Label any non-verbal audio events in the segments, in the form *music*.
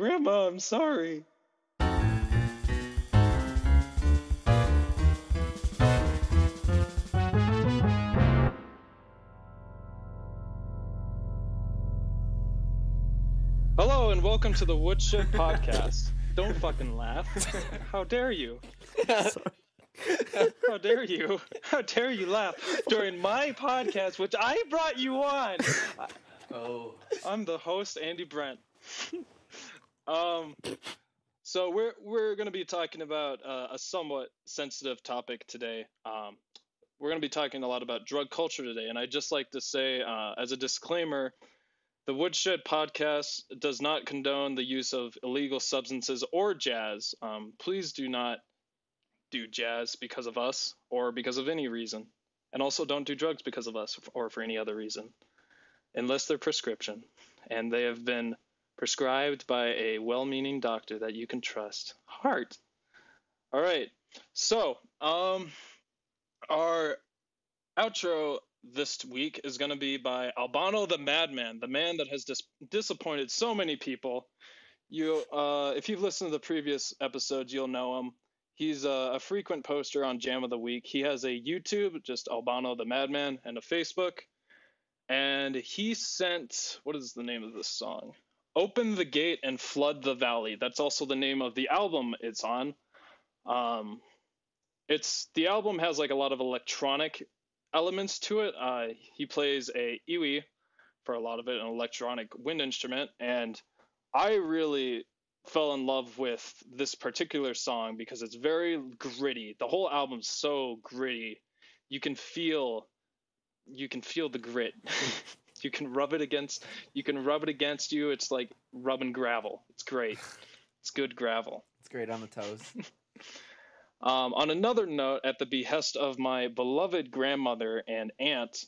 Grandma, I'm sorry. Hello and welcome to the Woodshed *laughs* Podcast. Don't fucking laugh. How dare you? How dare you? How dare you laugh during my podcast, which I brought you on? Oh. I'm the host, Andy Brent. *laughs* um, so we're we're gonna be talking about uh, a somewhat sensitive topic today. Um, we're gonna be talking a lot about drug culture today, and I'd just like to say, uh, as a disclaimer, the Woodshed podcast does not condone the use of illegal substances or jazz. Um, please do not do jazz because of us or because of any reason, and also don't do drugs because of us or for any other reason unless they're prescription and they have been prescribed by a well-meaning doctor that you can trust. Heart. All right. So, um our outro this week is going to be by Albano the Madman, the man that has dis- disappointed so many people. You uh if you've listened to the previous episodes, you'll know him. He's a, a frequent poster on Jam of the Week. He has a YouTube, just Albano the Madman, and a Facebook and he sent what is the name of this song open the gate and flood the valley. That's also the name of the album it's on. Um it's the album has like a lot of electronic elements to it. Uh he plays a EWI for a lot of it an electronic wind instrument. And i really fell in love with this particular song because it's very gritty. The whole album's so gritty. You can feel you can feel the grit. *laughs* *laughs* you can rub it against you can rub it against you. It's like rubbing gravel. It's great. It's good gravel. It's great on the toes. *laughs* Um, on another note, at the behest of my beloved grandmother and aunt,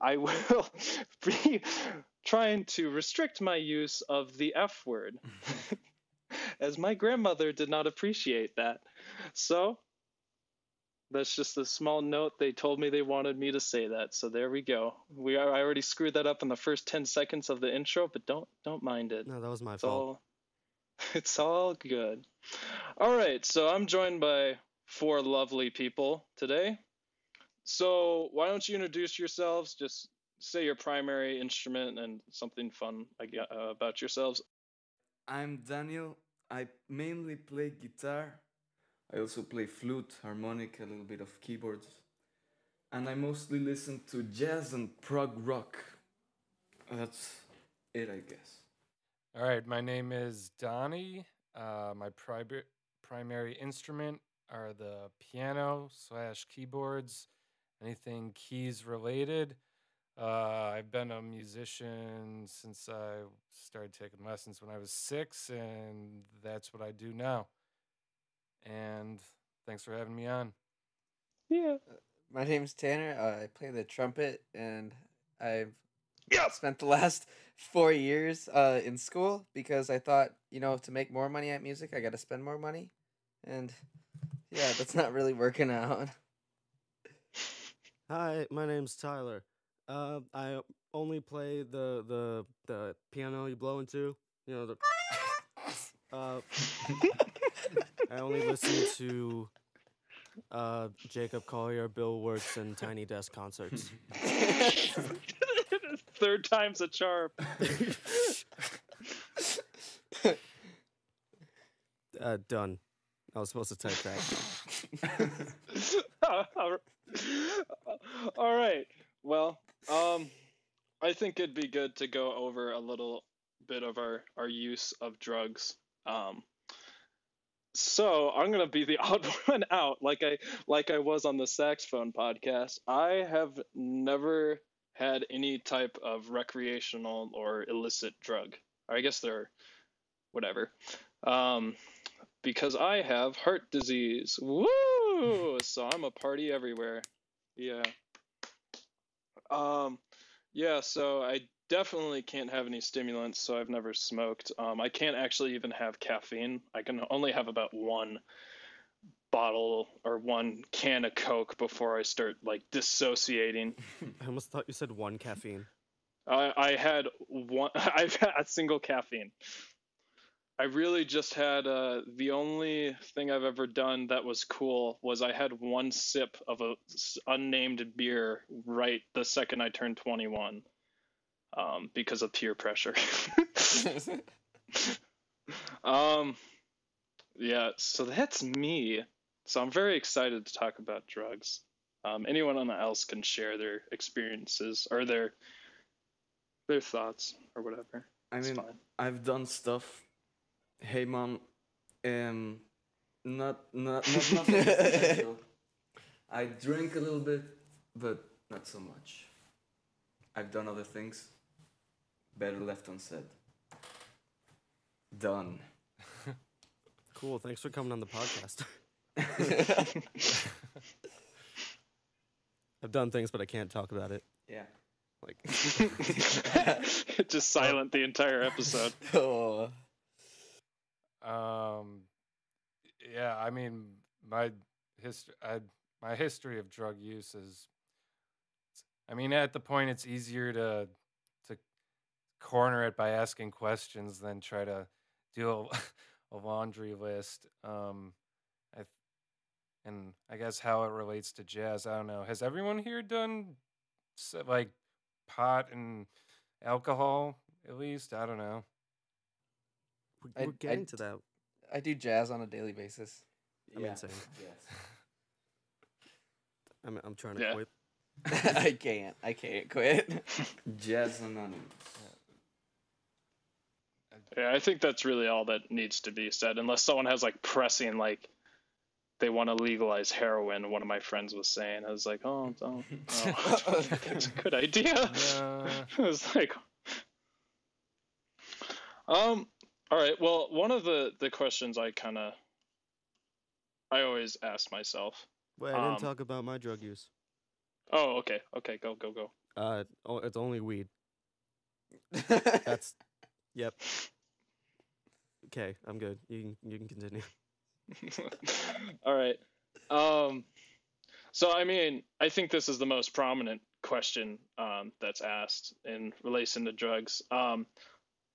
I will *laughs* be trying to restrict my use of the F word, as my grandmother did not appreciate that. So that's just a small note. They told me they wanted me to say that, so there we go. We are, I already screwed that up in the first ten seconds of the intro, but don't don't mind it. No, that was my It's fault. all *laughs* it's all good. All right, so I'm joined by four lovely people today. So why don't you introduce yourselves? Just say your primary instrument and something fun I gue- uh, about yourselves. I'm Daniel. I mainly play guitar. I also play flute, harmonic, a little bit of keyboards. And I mostly listen to jazz and prog rock. That's it, I guess. All right, my name is Donnie. Uh, my pribi- primary instrument are the piano slash keyboards, anything keys related. Uh, I've been a musician since I started taking lessons when I was six, and that's what I do now. And thanks for having me on. Yeah. My name's Tanner. Uh, I play the trumpet, and I've Yes. spent the last *laughs* four years uh, in school because I thought, you know, to make more money at music, I got to spend more money, and yeah, that's not really working out. *laughs* Hi, my name's Tyler. Uh, I only play the the the piano you blow into. You know the. *laughs* Uh, I only listen to uh, Jacob Collier, Bill Works, and Tiny Desk concerts. *laughs* Third time's a charm. *laughs* Uh, done. I was supposed to type that. *laughs* All right. Well, um, I think it'd be good to go over a little bit of our, our use of drugs. Um, so I'm gonna be the *laughs* odd one out, like I like I was on the saxophone podcast. I have never had any type of recreational or illicit drug. I guess they're whatever. Um, because I have heart disease. Woo! *laughs* So I'm a party everywhere. Yeah. Um, yeah. So I definitely can't have any stimulants. So I've never smoked. Um, I can't actually even have caffeine. I can only have about one bottle or one can of Coke before I start like dissociating. *laughs* I almost thought you said one caffeine. I, I had one. *laughs* I've had a single caffeine. I really just had uh, the only thing I've ever done that was cool was I had one sip of a unnamed beer right the second I turned 21 um, because of peer pressure. *laughs* *laughs* um, yeah, so that's me. So I'm very excited to talk about drugs. Um, anyone else can share their experiences or their their thoughts or whatever. I It's mean, fine. I've done stuff. Hey, mom. Um, not not not nothing special. *laughs* I drink a little bit, but not so much. I've done other things. Better left unsaid. Done. *laughs* Cool. Thanks for coming on the podcast. *laughs* I've done things, but I can't talk about it. Yeah. Like, *laughs* Just silent the entire episode. oh. Um, yeah, I mean, my history, I, my history of drug use is, I mean, at the point it's easier to to corner it by asking questions than try to do a, *laughs* a laundry list. Um, I, th- and I guess how it relates to jazz, I don't know. Has everyone here done like pot and alcohol at least? I don't know. we're, we're getting d- to that. I do jazz on a daily basis. I'm insane. *laughs* Yes. *laughs* I'm, I'm trying to Yeah. quit. I can't. I can't quit. Jazz Anonymous. Yeah, I think that's really all that needs to be said, unless someone has like pressing like they want to legalize heroin. One of my friends was saying, I was like, oh, don't, oh, that's a good idea. *laughs* No. *laughs* I was like, um, all right. Well, one of the the questions I kind of I always ask myself. Wait, I didn't Um, talk about my drug use. Oh, okay, okay, go, go, go. Uh, oh, it's only weed. *laughs* That's, yep. Okay, I'm good. You can you can continue. *laughs* All right. Um, so, I mean, I think this is the most prominent question um, that's asked in relation to drugs. Um,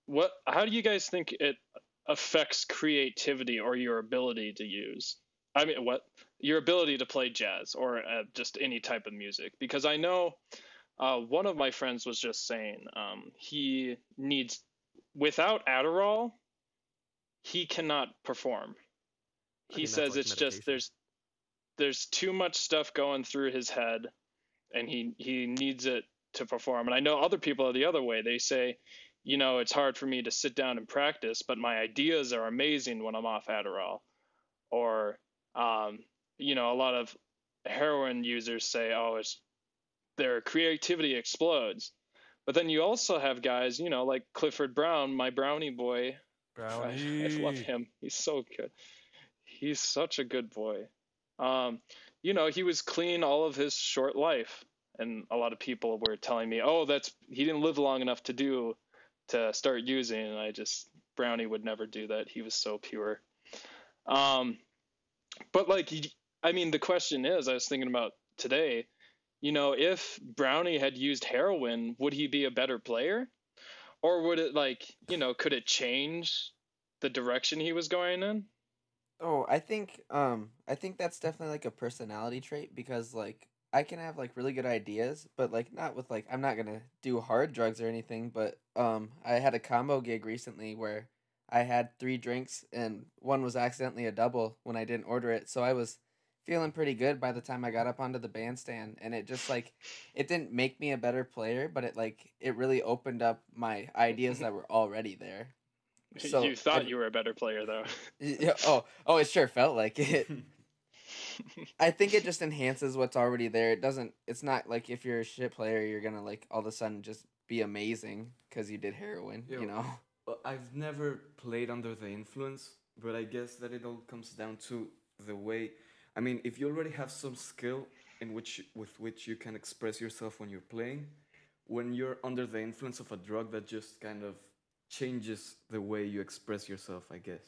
what? How do you guys think it affects creativity or your ability to use? I mean, what your ability to play jazz or uh, just any type of music? Because I know uh, one of my friends was just saying um, he needs without Adderall, he cannot perform. He think that's says like it's just there's there's too much stuff going through his head and he he needs it to perform. And i know other people are the other way. They say you know it's hard for me to sit down and practice but my ideas are amazing when i'm off adderall. Or um, you know a lot of heroin users say oh it's their creativity explodes. But then you also have guys you know like clifford brown my brownie boy I, *laughs* I love him. He's so good. He's such a good boy. Um, you know, he was clean all of his short life, and a lot of people were telling me, "Oh, that's he didn't live long enough to do to start using." And I just Brownie would never do that. He was so pure. Um, but like, I mean, the question is, I was thinking about today. You know, if Brownie had used heroin, would he be a better player? Or would it like you know could it change the direction he was going in? Oh, I think um I think that's definitely like a personality trait because like I can have like really good ideas, but like not with like I'm not gonna do hard drugs or anything, but um I had a combo gig recently where I had three drinks and one was accidentally a double when I didn't order it, so I was feeling pretty good by the time I got up onto the bandstand and it just like it didn't make me a better player, but it like it really opened up my ideas that were already there. *laughs* So, you thought and- you were a better player though Yeah, oh, oh, it sure felt like it. *laughs* I think it just enhances what's already there. It doesn't. It's not like if you're a shit player, you're gonna like all of a sudden just be amazing because you did heroin. Yo. You know. Well, I've never played under the influence, but I guess that it all comes down to the way. I mean, if you already have some skill in which with which you can express yourself when you're playing, when you're under the influence of a drug, that just kind of changes the way you express yourself. I guess,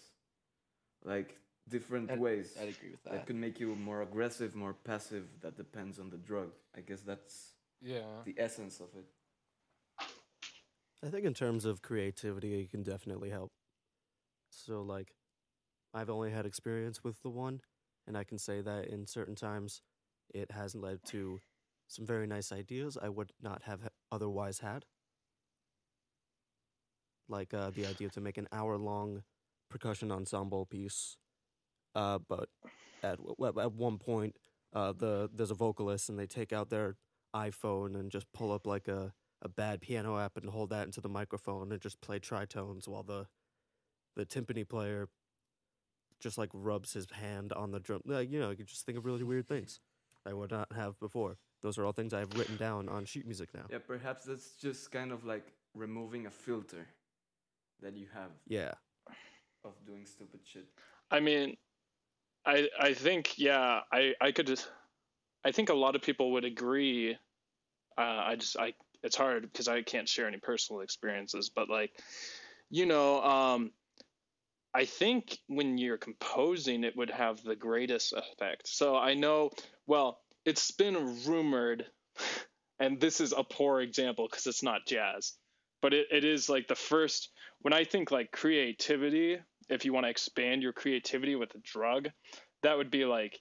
like different I'd- ways I'd agree with that that. could make you more aggressive, more passive. That depends on the drug. I guess that's Yeah. the essence of it. I think in terms of creativity, it can definitely help. So like, I've only had experience with the one, and I can say that in certain times, it has led to some very nice ideas I would not have otherwise had. Like uh, the idea to make an hour-long percussion ensemble piece, uh, but at at one point, uh, the there's a vocalist and they take out their iPhone and just pull up like a a bad piano app and hold that into the microphone and just play tritones while the the timpani player just like rubs his hand on the drum. Like, you know, you just think of really weird things I would not have before. Those are all things I have written down on sheet music now. Yeah, perhaps that's just kind of like removing a filter that you have Yeah. of doing stupid shit. I mean, I I think yeah, I I could, just, I think a lot of people would agree. Uh, I just I it's hard because I can't share any personal experiences, but like, you know, um, I think when you're composing, it would have the greatest effect. So I know, well, it's been rumored, *laughs* and this is a poor example because it's not jazz, but it, it is like the first when I think like creativity, if you want to expand your creativity with a drug, that would be like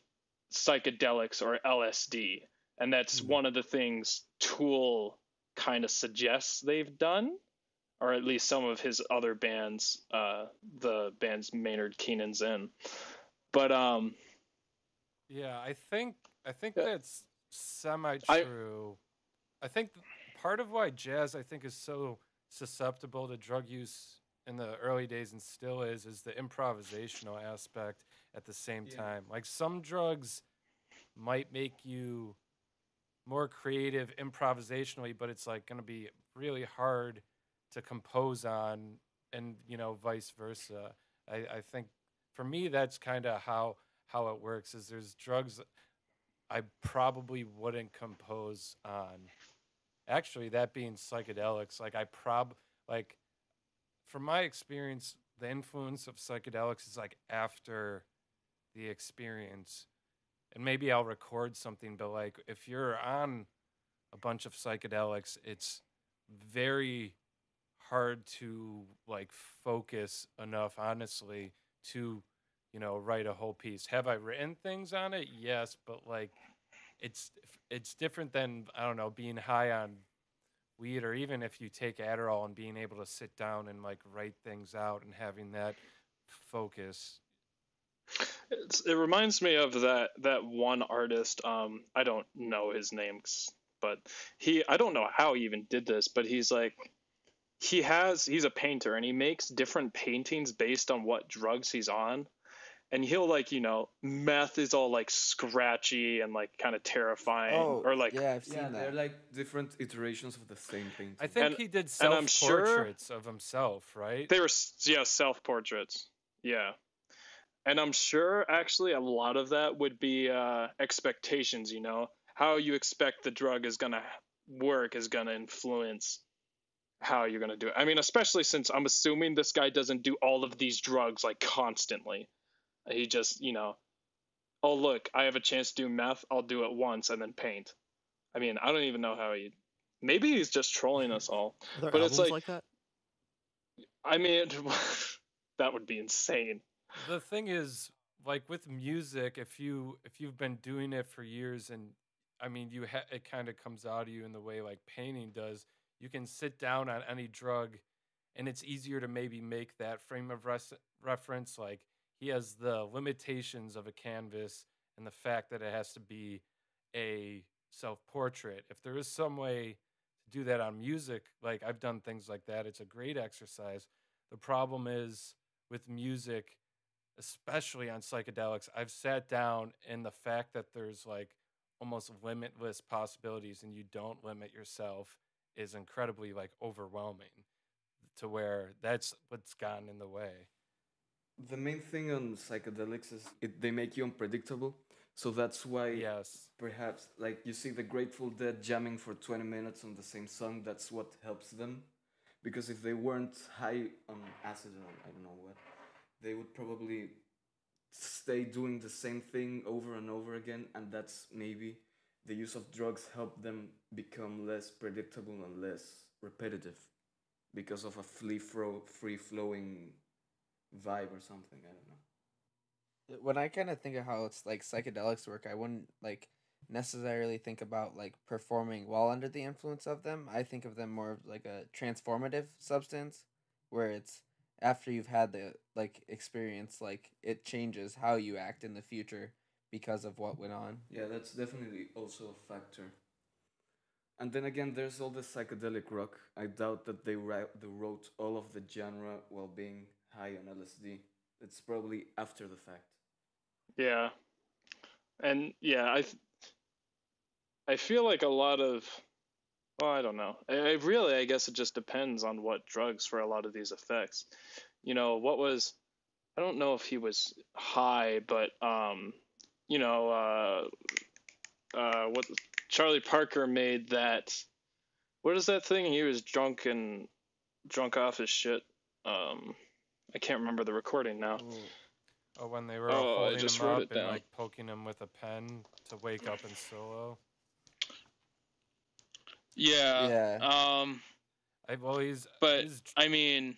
psychedelics or LSD. And that's Mhm. one of the things Tool kind of suggests they've done, or at least some of his other bands, uh, the bands Maynard Keenan's in. But um, Yeah, I think I think Yeah. that's semi true. I, think part of why jazz I think is so susceptible to drug use in the early days and still is is the improvisational aspect at the same Yeah. time. Like some drugs might make you more creative improvisationally, but it's like going to be really hard to compose on and you know vice versa. I, I think for me that's kind of how how it works is there's drugs I probably wouldn't compose on. Actually, that being psychedelics, like I prob like from my experience, the influence of psychedelics is like after the experience. And maybe I'll record something, but like if you're on a bunch of psychedelics, it's very hard to like focus enough honestly to you know write a whole piece have i written things on it yes but like it's it's different than i don't know being high on weed or even if you take adderall and being able to sit down and like write things out and having that focus it's, it reminds me of that that one artist. Um, I don't know his name, but he I don't know how he even did this, but he's like he has he's a painter and he makes different paintings based on what drugs he's on. And he'll like, you know, meth is all like scratchy and like kind of terrifying Oh, or like yeah, I've seen Yeah, they're like different iterations of the same painting. i think And- he did and I'm sure- self-portraits of himself right They were yeah self portraits. Yeah, and I'm sure actually a lot of that would be uh, expectations. You know how you expect the drug is gonna work is gonna influence how you're gonna do it. I mean, especially since I'm assuming this guy doesn't do all of these drugs like constantly. He just you know, oh look, I have a chance to do meth. I'll do it once and then paint. I mean, I don't even know how he. Maybe he's just trolling us all. Are But it's albums like- like that? I mean, *laughs* that would be insane. the thing is like with music if you if you've been doing it for years and i mean you ha- it kind of comes out of you in the way like painting does you can sit down on any drug and it's easier to maybe make that frame of res- reference like he has the limitations of a canvas and the fact that it has to be a self-portrait. If there is some way to do that on music like i've done things like that. It's a great exercise. The problem is with music especially on psychedelics, I've sat down and the fact that there's like almost limitless possibilities and you don't limit yourself is incredibly like overwhelming to where that's what's gotten in the way. The main thing on psychedelics is it, they make you unpredictable. So that's why Yes. perhaps like you see the Grateful Dead jamming for 20 minutes on the same song, that's what helps them. Because if they weren't high on acid or I don't know what, they would probably stay doing the same thing over and over again and that's maybe the use of drugs help them become less predictable and less repetitive because of a free flow free flowing vibe or something. I don't know. when I kind of think of how it's like psychedelics work, I wouldn't like necessarily think about like performing while under the influence of them. I think of them more of like a transformative substance where it's after you've had the like experience like it changes how you act in the future because of what went on. Yeah, that's definitely also a factor. And then again, there's all the psychedelic rock. I doubt that they, ri- they wrote all of the genre while being high on LSD. It's probably after the fact. Yeah, and yeah, I th- I feel like a lot of well, I don't know. I, I really, I guess it just depends on what drugs for a lot of these effects. You know, what was I don't know if he was high, but um, you know, uh, uh, what Charlie Parker made that. What is that thing? He was drunk and drunk off his shit. Um, I can't remember the recording now. Oh, when they were Oh, all holding just him up and down. like poking him with a pen to wake up in solo. Yeah. Yeah. Um, I well, he's but he's, I mean,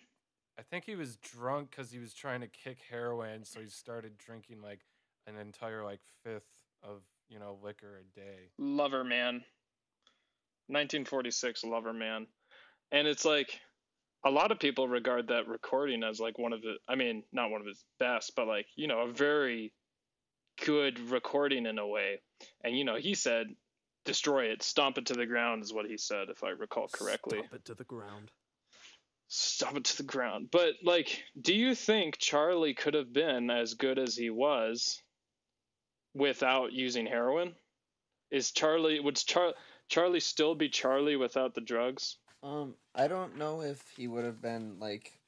I think he was drunk because he was trying to kick heroin, so he started drinking like an entire like fifth of you know liquor a day. Lover Man. 1946 Lover Man. And it's like a lot of people regard that recording as like one of the I mean, not one of his best, but like, you know, a very good recording in a way. And you know, he said destroy it, stomp it to the ground is what he said if I recall correctly. Stomp it to the ground. Stomp it to the ground. But like, do you think Charlie could have been as good as he was without using heroin? Is Charlie would Char- Charlie still be Charlie without the drugs? Um, I don't know if he would have been like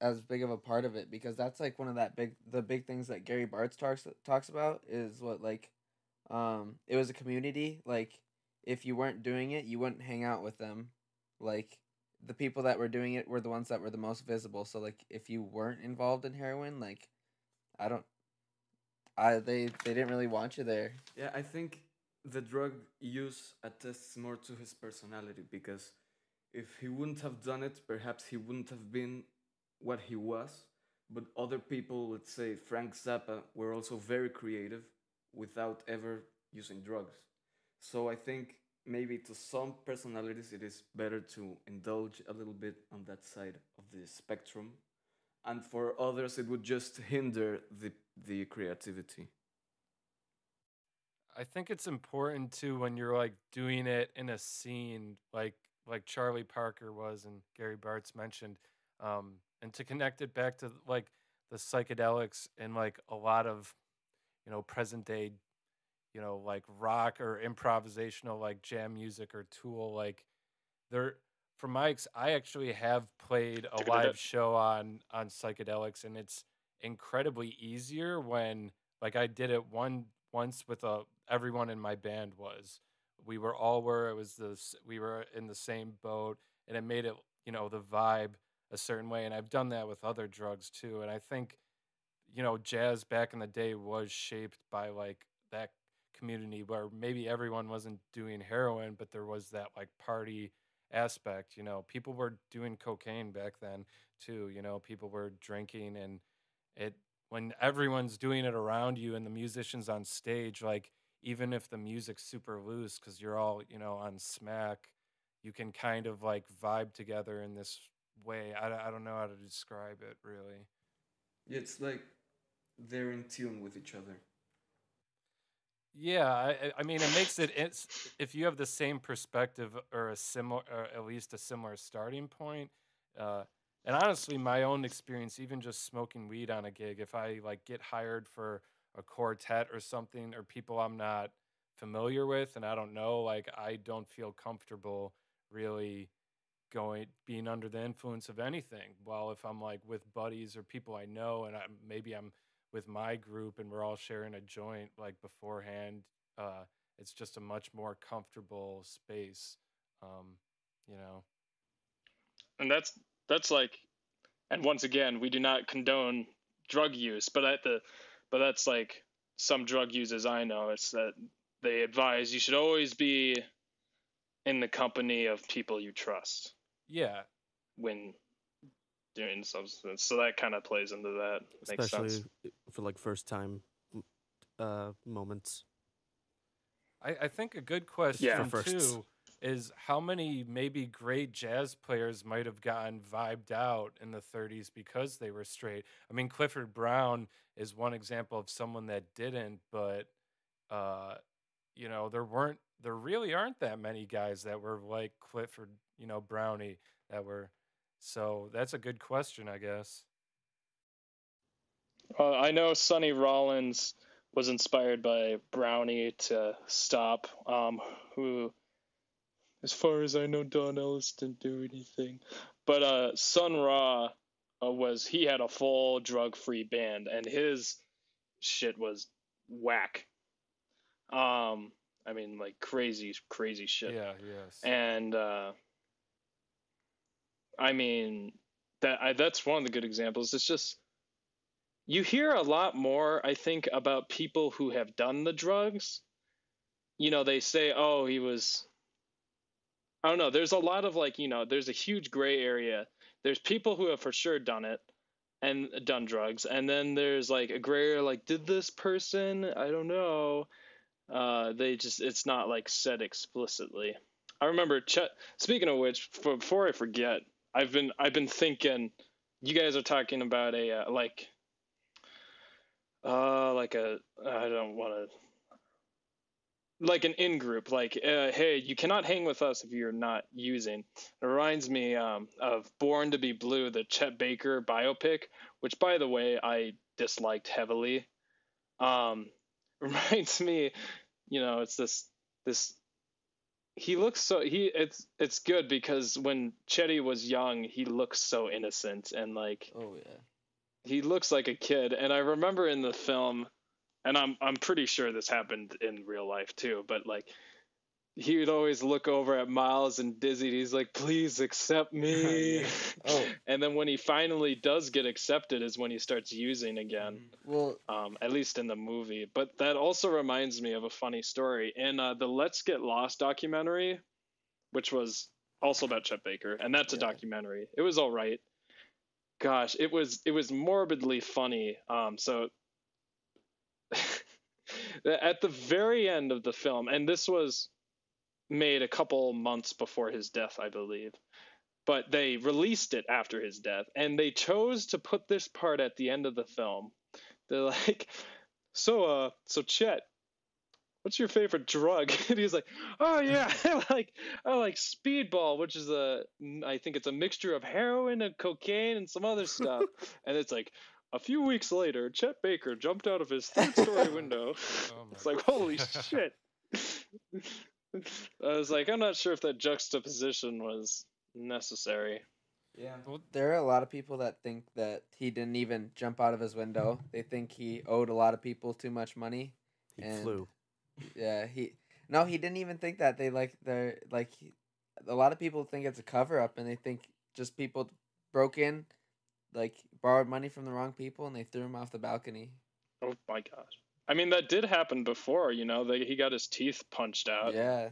as big of a part of it because that's like one of that big the big things that Gary Bartz talks talks about is what like um it was a community like if you weren't doing it you wouldn't hang out with them like the people that were doing it were the ones that were the most visible so like if you weren't involved in heroin like I don't I they they didn't really want you there Yeah, I think the drug use attests more to his personality because if he wouldn't have done it, perhaps he wouldn't have been what he was. But other people, let's say Frank Zappa, were also very creative without ever using drugs. So I think maybe to some personalities it is better to indulge a little bit on that side of the spectrum. And for others, it would just hinder the, the creativity. I think it's important too when you're like doing it in a scene like like Charlie Parker was and Gary Bartz mentioned, um, and to connect it back to like the psychedelics and like a lot of you know present day you know like rock or improvisational like jam music or tool like there for my ex- I actually have played a live show on on psychedelics and it's incredibly easier when like I did it one once with a everyone in my band was. We were all were it was this we were in the same boat and it made it you know the vibe a certain way and I've done that with other drugs too and I think you know jazz back in the day was shaped by like that community where maybe everyone wasn't doing heroin but there was that like party aspect you know. People were doing cocaine back then too you know. People were drinking and it when everyone's doing it around you and the musicians on stage like even if the music's super loose because you're all you know on smack you can kind of like vibe together in this way I, I don't know how to describe it really It's like they're in tune with each other. Yeah, I, I- I mean, it makes it it's if you have the same perspective or a similar, or at least a similar starting point. Uh, and honestly, my own experience, even just smoking weed on a gig, if I like get hired for a quartet or something, or people I'm not familiar with and I don't know, like I don't feel comfortable really going being under the influence of anything. While if I'm like with buddies or people I know, and I, maybe I'm with my group and we're all sharing a joint like beforehand uh it's just a much more comfortable space um you know and that's that's like and once again we do not condone drug use but at the but that's like some drug users i know it's that they advise you should always be in the company of people you trust yeah when doing substance. So that kind of plays into that. Makes especially sense. for like first time uh, moments. I, I think a good question Yeah. For firsts. too is how many maybe great jazz players might have gotten vibed out in the 30s because they were straight. I mean, Clifford Brown is one example of someone that didn't, but uh, you know, there weren't there really aren't that many guys that were like Clifford, you know, Brownie that were. So that's a good question, I guess. Uh, I know Sonny Rollins was inspired by Brownie to stop. Um, who, as far as I know, Don Ellis didn't do anything. But uh, Sun Ra uh, was he had a full drug-free band, and his shit was whack. Um, I mean, like crazy, crazy shit. Yeah, yes. And uh, I mean that I, that's one of the good examples. It's just you hear a lot more, I think, about people who have done the drugs. You know, they say, "Oh, he was." I don't know. There's a lot of like, you know, there's a huge gray area. There's people who have for sure done it and done drugs, and then there's like a gray area, like, did this person? I don't know. Uh, they just, it's not like said explicitly. I remember. Chet, speaking of which, for, before I forget, I've been I've been thinking. You guys are talking about a uh, like, uh, like a I don't want to. Like an in group, like, uh, hey, you cannot hang with us if you're not using. It reminds me um, of Born to Be Blue, the Chet Baker biopic, which, by the way, I disliked heavily. Um, *laughs* reminds me, you know, it's this this he looks so he it's it's good because when Chetty was young, he looks so innocent and like Oh yeah. he looks like a kid. And I remember in the film, and I'm I'm pretty sure this happened in real life too, but like he would always look over at Miles and Dizzy. He's like, "Please accept me." *laughs* Oh. and then when he finally does get accepted, is when he starts using again Well, um, at least in the movie. But that also reminds me of a funny story in uh, the Let's Get Lost documentary, which was also about Chet Baker, and that's a documentary. It was all right. Gosh, it was it was morbidly funny. Um, so at the very end of the film, and this was made a couple months before his death, I believe. But they released it after his death, and they chose to put this part at the end of the film. They're like, "So, uh, so Chet, what's your favorite drug?" *laughs* And he's like, "Oh yeah, *laughs* I like I like Speedball, which is a I think it's a mixture of heroin and cocaine and some other stuff." *laughs* and it's like, a few weeks later, Chet Baker jumped out of his *laughs* third-story window. Oh *laughs* it's like, holy shit. *laughs* I was like, I'm not sure if that juxtaposition was necessary. Yeah. there are a lot of people that think that he didn't even jump out of his window. They think he owed a lot of people too much money. He And- flew. Yeah, he no, he didn't even think that. They like they're like he- a lot of people think it's a cover up, and they think just people broke in, like borrowed money from the wrong people, and they threw him off the balcony. Oh my gosh. I mean, that did happen before, you know. They, he got his teeth punched out, yeah,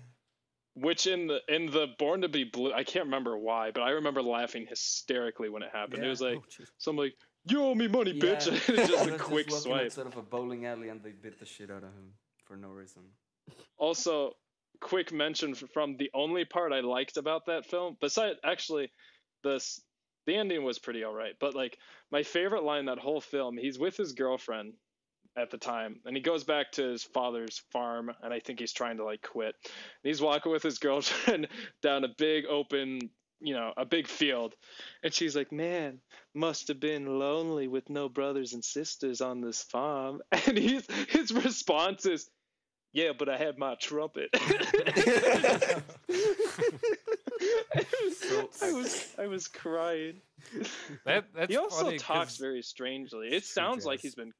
which in the in the Born to Be Blue, I can't remember why, but I remember laughing hysterically when it happened. It was like Oh, jeez. some like, "You owe me money, bitch!" *laughs* Yeah. and it's just a *laughs* quick walking swipe. outside of a bowling alley and they bit the shit out of him for no reason. also quick mention from the only part i liked about that film besides actually this the ending was pretty all right but like my favorite line that whole film he's with his girlfriend at the time and he goes back to his father's farm and i think he's trying to like quit and he's walking with his girlfriend *laughs* down a big open you know a big field and she's like man must have been lonely with no brothers and sisters on this farm *laughs* and he's his response is yeah, but I had my trumpet. *laughs* So- *laughs* I was I was crying. That that's he also funny talks 'cause very strangely. It sounds like he's been.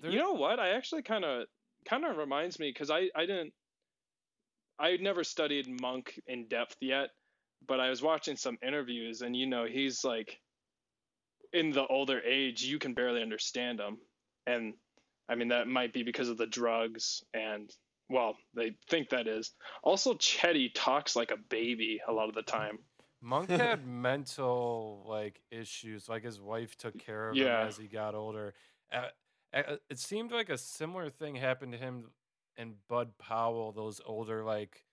there- You know what? I actually kind of kind of reminds me because I I didn't. I had never studied Monk in depth yet, but I was watching some interviews, and you know he's like, in the older age, you can barely understand him, and I mean that might be because of the drugs and well, they think that is. Also, Chetty talks like a baby a lot of the time. Monk *laughs* had mental like issues. Like his wife took care of Yeah. him as he got older. Uh, uh, it seemed like a similar thing happened to him and Bud Powell. Those older like,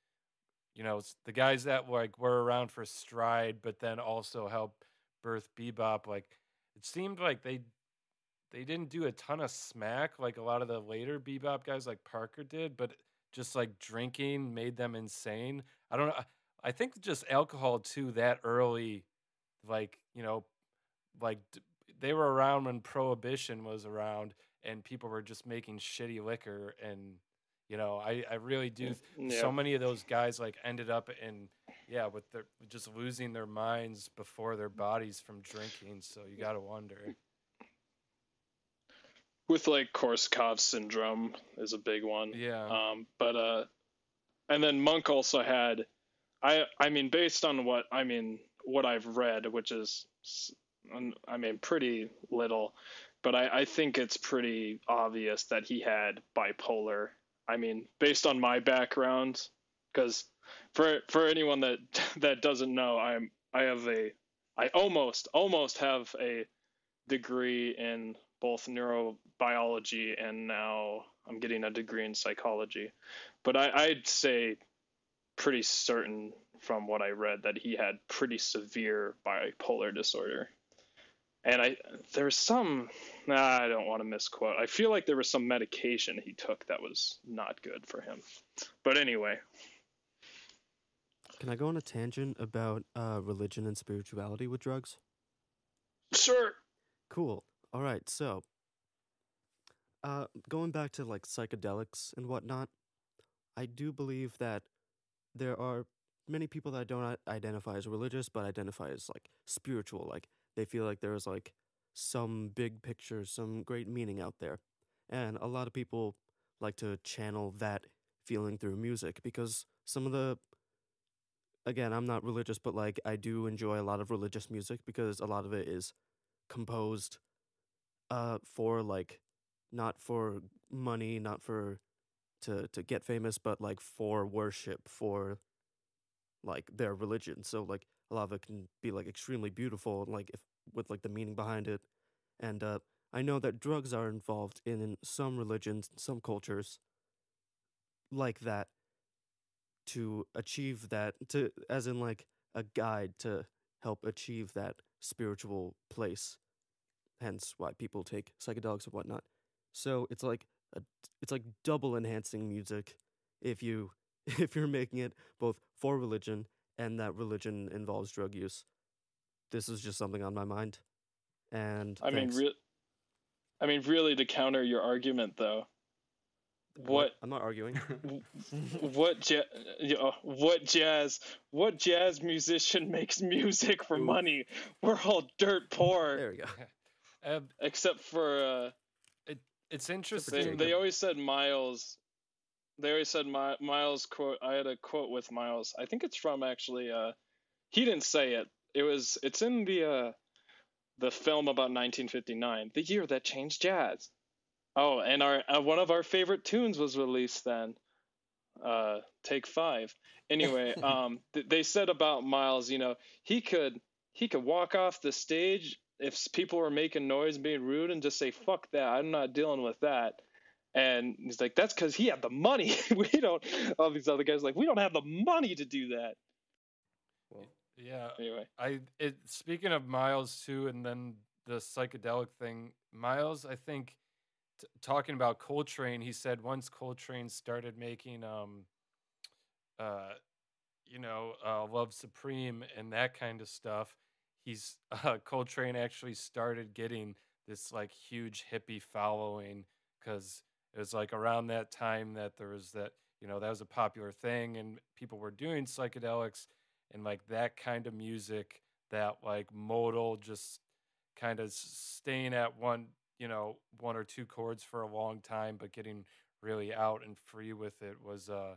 you know, the guys that like were around for Stride, but then also helped birth Bebop. Like it seemed like they they didn't do a ton of smack like a lot of the later Bebop guys like Parker did, but just like drinking made them insane. I don't know. I- think just alcohol too that early, like you know, like they were around when prohibition was around and people were just making shitty liquor and you know I I really do. Yeah. So many of those guys like ended up in yeah with their just losing their minds before their bodies from drinking. So you got to wonder. With like Korsakoff syndrome is a big one. Yeah. Um, but uh, and then Monk also had, I I mean based on what I mean what I've read, which is I mean pretty little, but I I think it's pretty obvious that he had bipolar. I mean based on my background, because for for anyone that *laughs* that doesn't know, I'm I have a I almost almost have a degree in both neurobiology and now I'm getting a degree in psychology. But I, I'd say pretty certain from what I read that he had pretty severe bipolar disorder. And I there's some nah, I don't want to misquote. I feel like there was some medication he took that was not good for him. But anyway, Can I go on a tangent about uh, religion and spirituality with drugs? sure. Cool. All right. So, uh, going back to like psychedelics and whatnot, I do believe that there are many people that don't identify as religious but identify as like spiritual. Like they feel like there's like some big picture, some great meaning out there, and a lot of people like to channel that feeling through music because some of the again i'm not religious but like i do enjoy a lot of religious music because a lot of it is composed uh for like not for money not for to to get famous but like for worship for like their religion. So like a lot of it can be like extremely beautiful like if with like the meaning behind it. And uh i know that drugs are involved in, in some religions some cultures like that to achieve that to as in like a guide to help achieve that spiritual place hence why people take psychedelics and whatnot. So it's like a, it's like double enhancing music if you *laughs* if you're making it both for religion and that religion involves drug use. This is just something on my mind. And I mean re- I mean really to counter your argument though. What? i'm not arguing. *laughs* what ja- oh, what jazz what jazz musician *laughs* makes music for Ooh. money? We're all dirt poor, there we go Uh, except for uh, it's they, interesting. they always said Miles. They always said Mi- Miles quote. I had a quote with Miles. I think it's from actually. Uh, he didn't say it. It was. It's in the uh, the film about 1959, the year that changed jazz. Oh, and our uh, one of our favorite tunes was released then. Uh, take five. Anyway, *laughs* um, th- they said about Miles, you know, he could he could walk off the stage if people were making noise and being rude and just say fuck that. I'm not dealing with that. And he's like, that's because he had the money. *laughs* we don't. All these other guys are like, we don't have the money to do that. well, yeah, Anyway, I it speaking of Miles too, and then the psychedelic thing. Miles, I think, t- talking about Coltrane, he said once Coltrane started making um, uh, you know, uh, Love Supreme and that kind of stuff, he's *laughs* uh, Coltrane actually started getting this like huge hippie following because it was like around that time that there was that you know that was a popular thing and people were doing psychedelics and like that kind of music that like modal just kind of staying at one you know one or two chords for a long time but getting really out and free with it was uh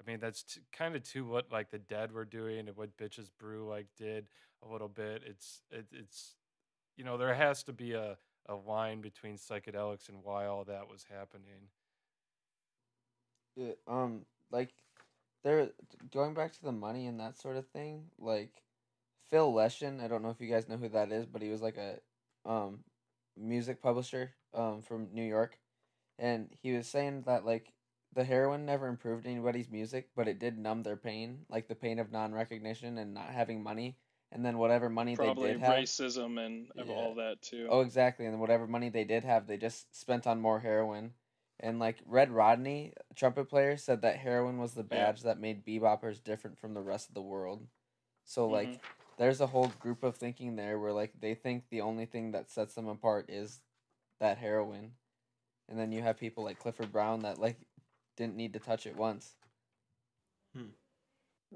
i mean that's t- kind of to what like the dead were doing and what bitches brew like did a little bit it's it, it's you know there has to be a a line between psychedelics and why all that was happening Yeah, um, like, there, going back to the money and that sort of thing, like, Phil Leshin. I don't know if you guys know who that is, but he was like a um music publisher um from New York, and he was saying that like the heroin never improved anybody's music, but it did numb their pain, like the pain of non recognition and not having money, and then whatever money Probably they did have. racism and Yeah. all that too. Oh, exactly. And then whatever money they did have, they just spent on more heroin. And like Red Rodney, a trumpet player, said that heroin was the Yeah. badge that made beboppers different from the rest of the world. So like, Mhm. there's a whole group of thinking there where like they think the only thing that sets them apart is that heroin, and then you have people like Clifford Brown that like didn't need to touch it once. Hmm.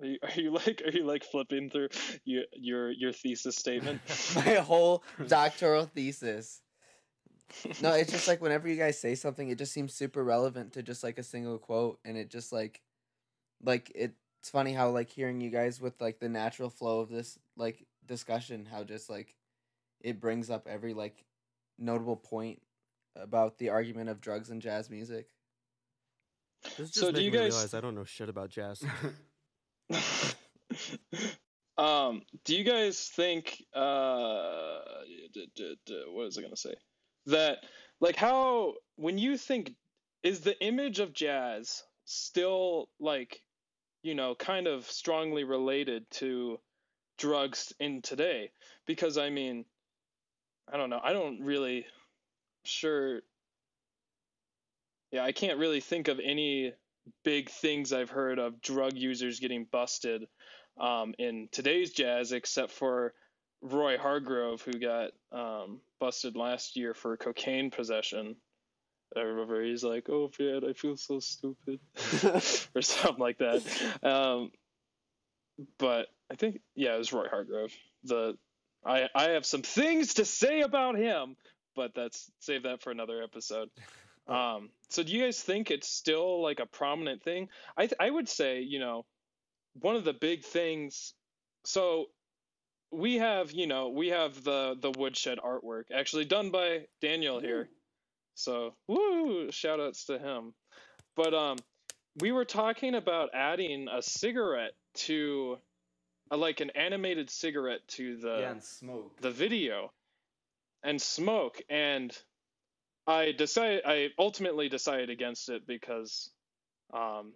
Are you, are you like are you like flipping through your your your thesis statement? *laughs* My whole doctoral thesis. No, it's just like whenever you guys say something, it just seems super relevant to just like a single quote, and it just like, like it's funny how like hearing you guys with like the natural flow of this like discussion, how just like, it brings up every like, notable point about the argument of drugs and jazz music. This is just So do you me guys- realize I don't know shit about jazz. *laughs* um, do you guys think uh, d- d- d- what was I gonna say? That like how when you think is the image of jazz still like you know kind of strongly related to drugs in today? Because I mean, I don't know. I don't really sure. Yeah, I can't really think of any big things I've heard of drug users getting busted um, in today's jazz, except for Roy Hargrove, who got um, busted last year for cocaine possession. I remember he's like, "Oh man, I feel so stupid," *laughs* or something like that. Um, but I think, yeah, it was Roy Hargrove. The I I have some things to say about him, but that's save that for another episode. Um, so do you guys think it's still like a prominent thing? I th- I would say, you know, one of the big things. So we have, you know, we have the the woodshed artwork actually done by Daniel here. So woo, shout outs to him. But um, we were talking about adding a cigarette to, uh, like an animated cigarette to the yeah, and smoke. the video and smoke and i decided i ultimately decided against it because um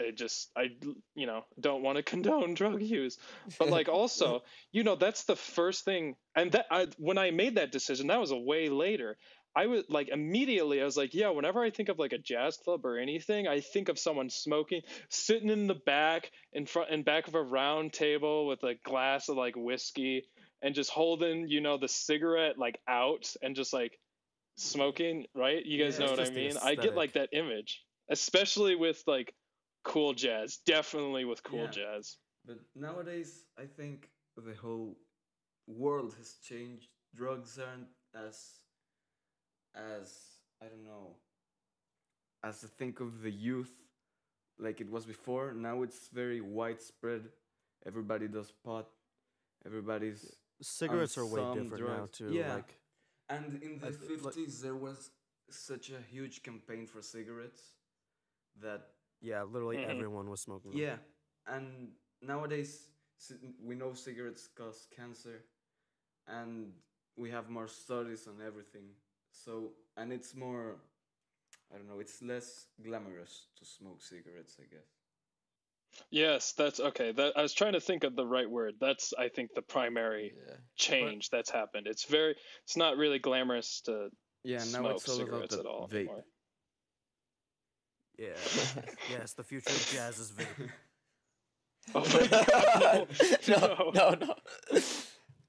i just i you know don't want to *laughs* condone drug use. But like *laughs* also you know that's the first thing and that I, when i made that decision that was a way later. I was like immediately i was like yeah whenever i think of like a jazz club or anything i think of someone smoking sitting in the back in front in back of a round table with a glass of like whiskey and just holding you know the cigarette like out and just like smoking right you guys Yeah, know what i mean i get like that image especially with like cool jazz definitely with cool Yeah. jazz But nowadays, I think the whole world has changed. Drugs aren't as, as I don't know, as a think of the youth, like it was before. Now it's very widespread. Everybody does pot. Everybody's Cigarettes are way some different now too. Yeah. Like And in the I like- fifties, there was such a huge campaign for cigarettes that yeah, literally Mhm. everyone was smoking. them. yeah, and nowadays we know cigarettes cause cancer, and we have more studies on everything. So and it's more, I don't know, it's less glamorous to smoke cigarettes, I guess. Yes that's okay that i was trying to think of the right word that's i think the primary Yeah. change that's happened it's very it's not really glamorous to Yeah, now smoke it's all about cigarettes the at all vape. anymore. Yeah. *laughs* yes, the future of jazz is vape. *laughs* Oh my God, *laughs* no, no, no.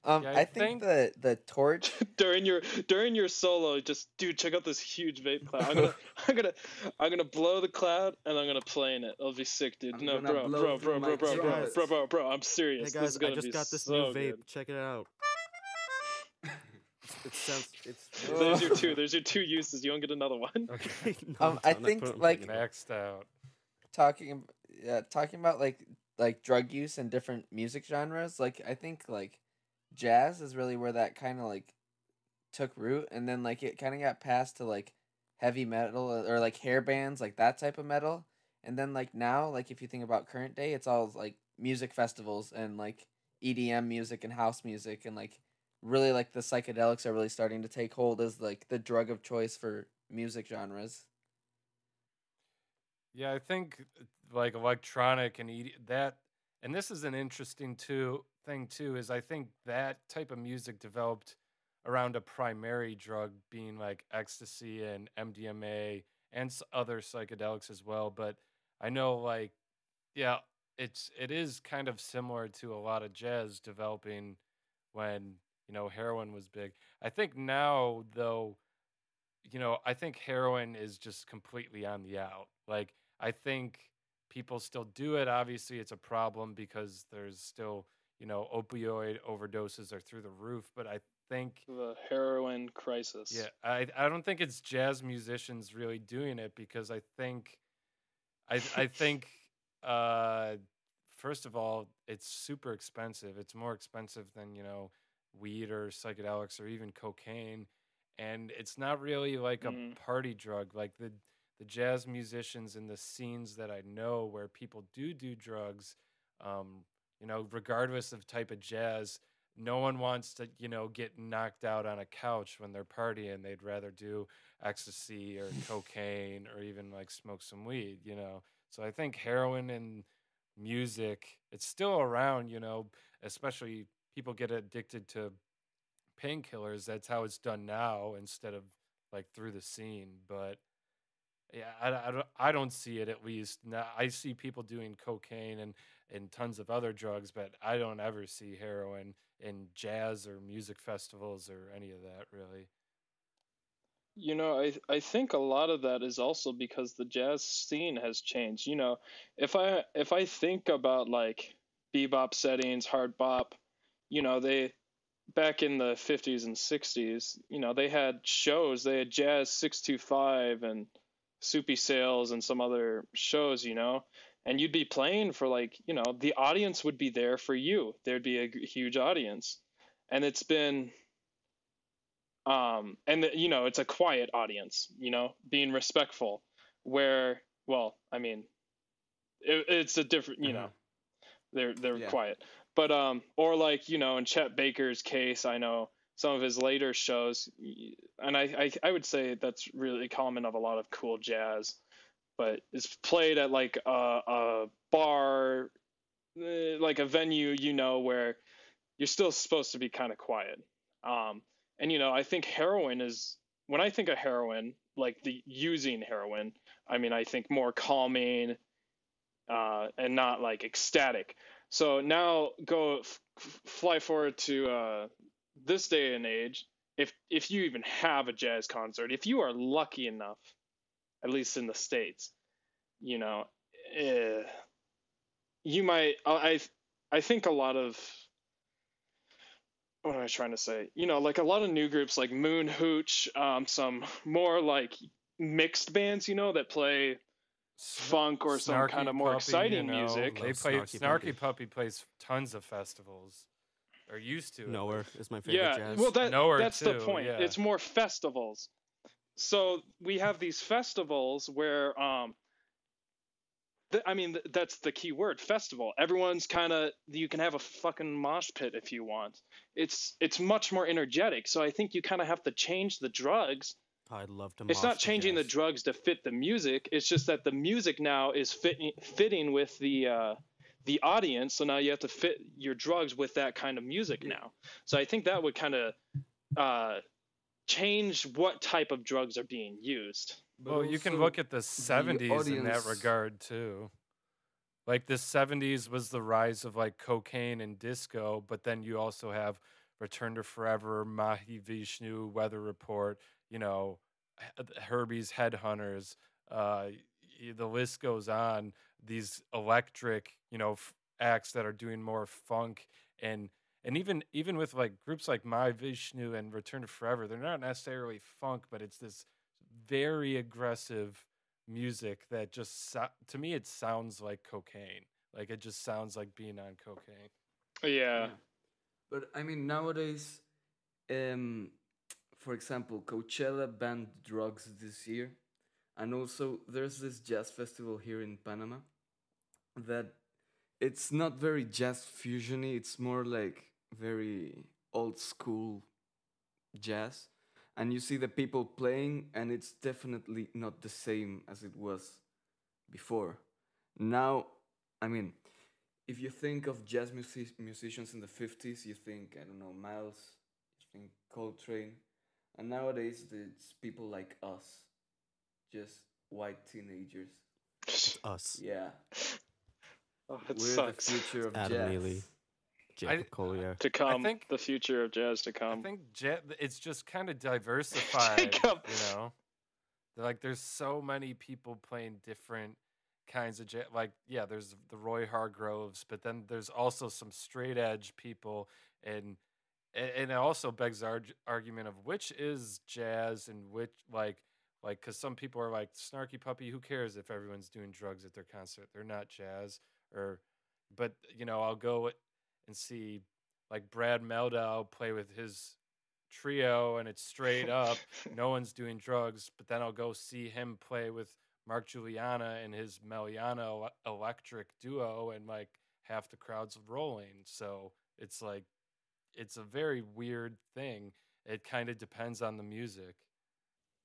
Um, Yeah, I, I think, think- the the torch. *laughs* during your during your solo, just dude, check out this huge vape cloud. I'm gonna *laughs* I'm gonna I'm gonna blow the cloud and I'm gonna play in it. It'll be sick, dude. I'm no, gonna bro, bro, bro, bro, bro, bro, bro, bro, bro. I'm Hey serious. this guys, is gonna I just be got this so new vape. good. Check it out. *laughs* It sounds. It's. There's your two. There's your two uses. You don't get another one. Okay. no, Um, I'm I done. think, like- Maxed out. talking yeah talking about like like drug use and different music genres like i think like jazz is really where that kind of like took root and then like it kind of got passed to like heavy metal or, or like hair bands like that type of metal and then like now like if you think about current day it's all like music festivals and like EDM music and house music and like really like the psychedelics are really starting to take hold as like the drug of choice for music genres. Yeah, I think like electronic and ED, that, and this is an interesting too thing too. Is I think that type of music developed around a primary drug being like ecstasy and MDMA and other psychedelics as well. But I know like, yeah, it's it is kind of similar to a lot of jazz developing when you know heroin was big. I think now though, you know, I think heroin is just completely on the out. Like I think people still do it. Obviously, it's a problem because there's still you know opioid overdoses are through the roof. But I think the heroin crisis. Yeah, I I don't think it's jazz musicians really doing it because I think I I *laughs* think uh first of all it's super expensive. It's more expensive than, you know, weed or psychedelics or even cocaine and it's not really like a Mm. party drug like the the jazz musicians and the scenes that I know where people do do drugs um you know regardless of type of jazz no one wants to you know get knocked out on a couch when they're partying. They'd rather do ecstasy or *laughs* cocaine or even like smoke some weed you know? So i think heroin and music it's still around you know especially people get addicted to painkillers. That's how it's done now instead of like through the scene. But yeah i, I, don't, I don't see it at least. Now i see people doing cocaine and and tons of other drugs but i don't ever see heroin in jazz or music festivals or any of that really. You know, I I think a lot of that is also because the jazz scene has changed. You know, if I if I think about like bebop settings, hard bop, you know, they back in the 50s and 60s, you know, they had shows, they had Jazz 625 and Soupy Sales and some other shows, you know, and you'd be playing for like, you know, the audience would be there for you. There'd be a huge audience. And it's been um and the, you know it's a quiet audience you know being respectful where well i mean it, it's a different you know they're they're Yeah. quiet but um or like you know in chet baker's case i know some of his later shows and i i, I would say that's really common of a lot of cool jazz but it's played at like a, a bar eh, like a venue you know where you're still supposed to be kind of quiet. Um and you know i think heroin is when i think of heroin like the using heroin i mean i think more calming uh, and not like ecstatic. So now go f- fly forward to uh, this day and age if if you even have a jazz concert if you are lucky enough at least in the states you know eh, you might i i think a lot of what am I trying to say? You know, like a lot of new groups like Moon Hooch, um, some more like mixed bands, you know, that play funk or some kind of more Puppy, exciting you know, music. They play Snarky Snarky, Puppy. Puppy. plays tons of festivals, or used to. at Knower is my favorite Yeah, jazz. well, that Nowhere that's the point. yeah. It's more festivals. So we have these festivals where, um, th- I mean, th- that's the key word, festival. Everyone's kind of you can have a fucking mosh pit if you want. It's it's much more energetic. So I think you kind of have to change the drugs I'd love to. it's not changing the jazz. drugs to fit the music it's just that the music now is fitting fitting with the uh the audience so now you have to fit your drugs with that kind of music now so i think that would kind of uh change what type of drugs are being used well, you can look at the 70s in that regard too. Like the 70s was the rise of like cocaine and disco, but then you also have Return to Forever, Mahavishnu, Weather Report, you know, Herbie's Headhunters. Uh, the list goes on. These electric, you know, f- acts that are doing more funk and and even even with like groups like Mahavishnu and Return to Forever, they're not necessarily funk, but it's this very aggressive music that just so- to me it sounds like cocaine. Like it just sounds like being on cocaine. yeah But I mean, nowadays, um, for example, Coachella banned drugs this year, and also there's this jazz festival here in Panama that it's not very jazz fusiony. It's more like very old school jazz, and you see the people playing, and it's definitely not the same as it was before. Now, I mean, if you think of jazz music- musicians in the 50s, you think, I don't know, Miles, you think Coltrane. And nowadays, it's people like us, just white teenagers. Us. Yeah. Oh, it We're sucks. the future of Adam jazz. Neely. Jacob Collier. To come, think- the future of jazz to come. I think ja- it's just kind *laughs* of diversified. you Jacob. know, like there's so many people playing different kinds of jazz. Like yeah, there's the Roy Hargroves, but then there's also some straight edge people, and and it also begs the arg- argument of which is jazz and which like like because some people are like snarky puppy. Who cares if everyone's doing drugs at their concert? They're not jazz or, but you know I'll go and see like Brad Mehldau play with his trio and it's straight up *laughs* no one's doing drugs but then I'll go see him play with Mark Guiliana and his Mehliana ele- electric duo and like half the crowd's rolling. So it's like it's a very weird thing. It kind of depends on the music.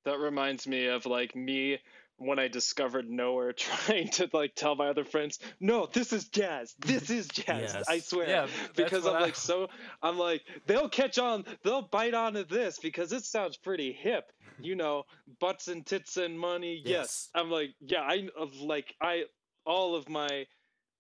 That reminds me of like me when I discovered Knower *laughs* trying to like tell my other friends, no, this is jazz. This is *laughs* jazz. Yes. I swear. Yeah, because I'm I- like so I'm like, they'll catch on, they'll bite onto this because it sounds pretty hip. You know, butts and tits and money. Yes. Yes. I'm like, yeah, I of like I all of my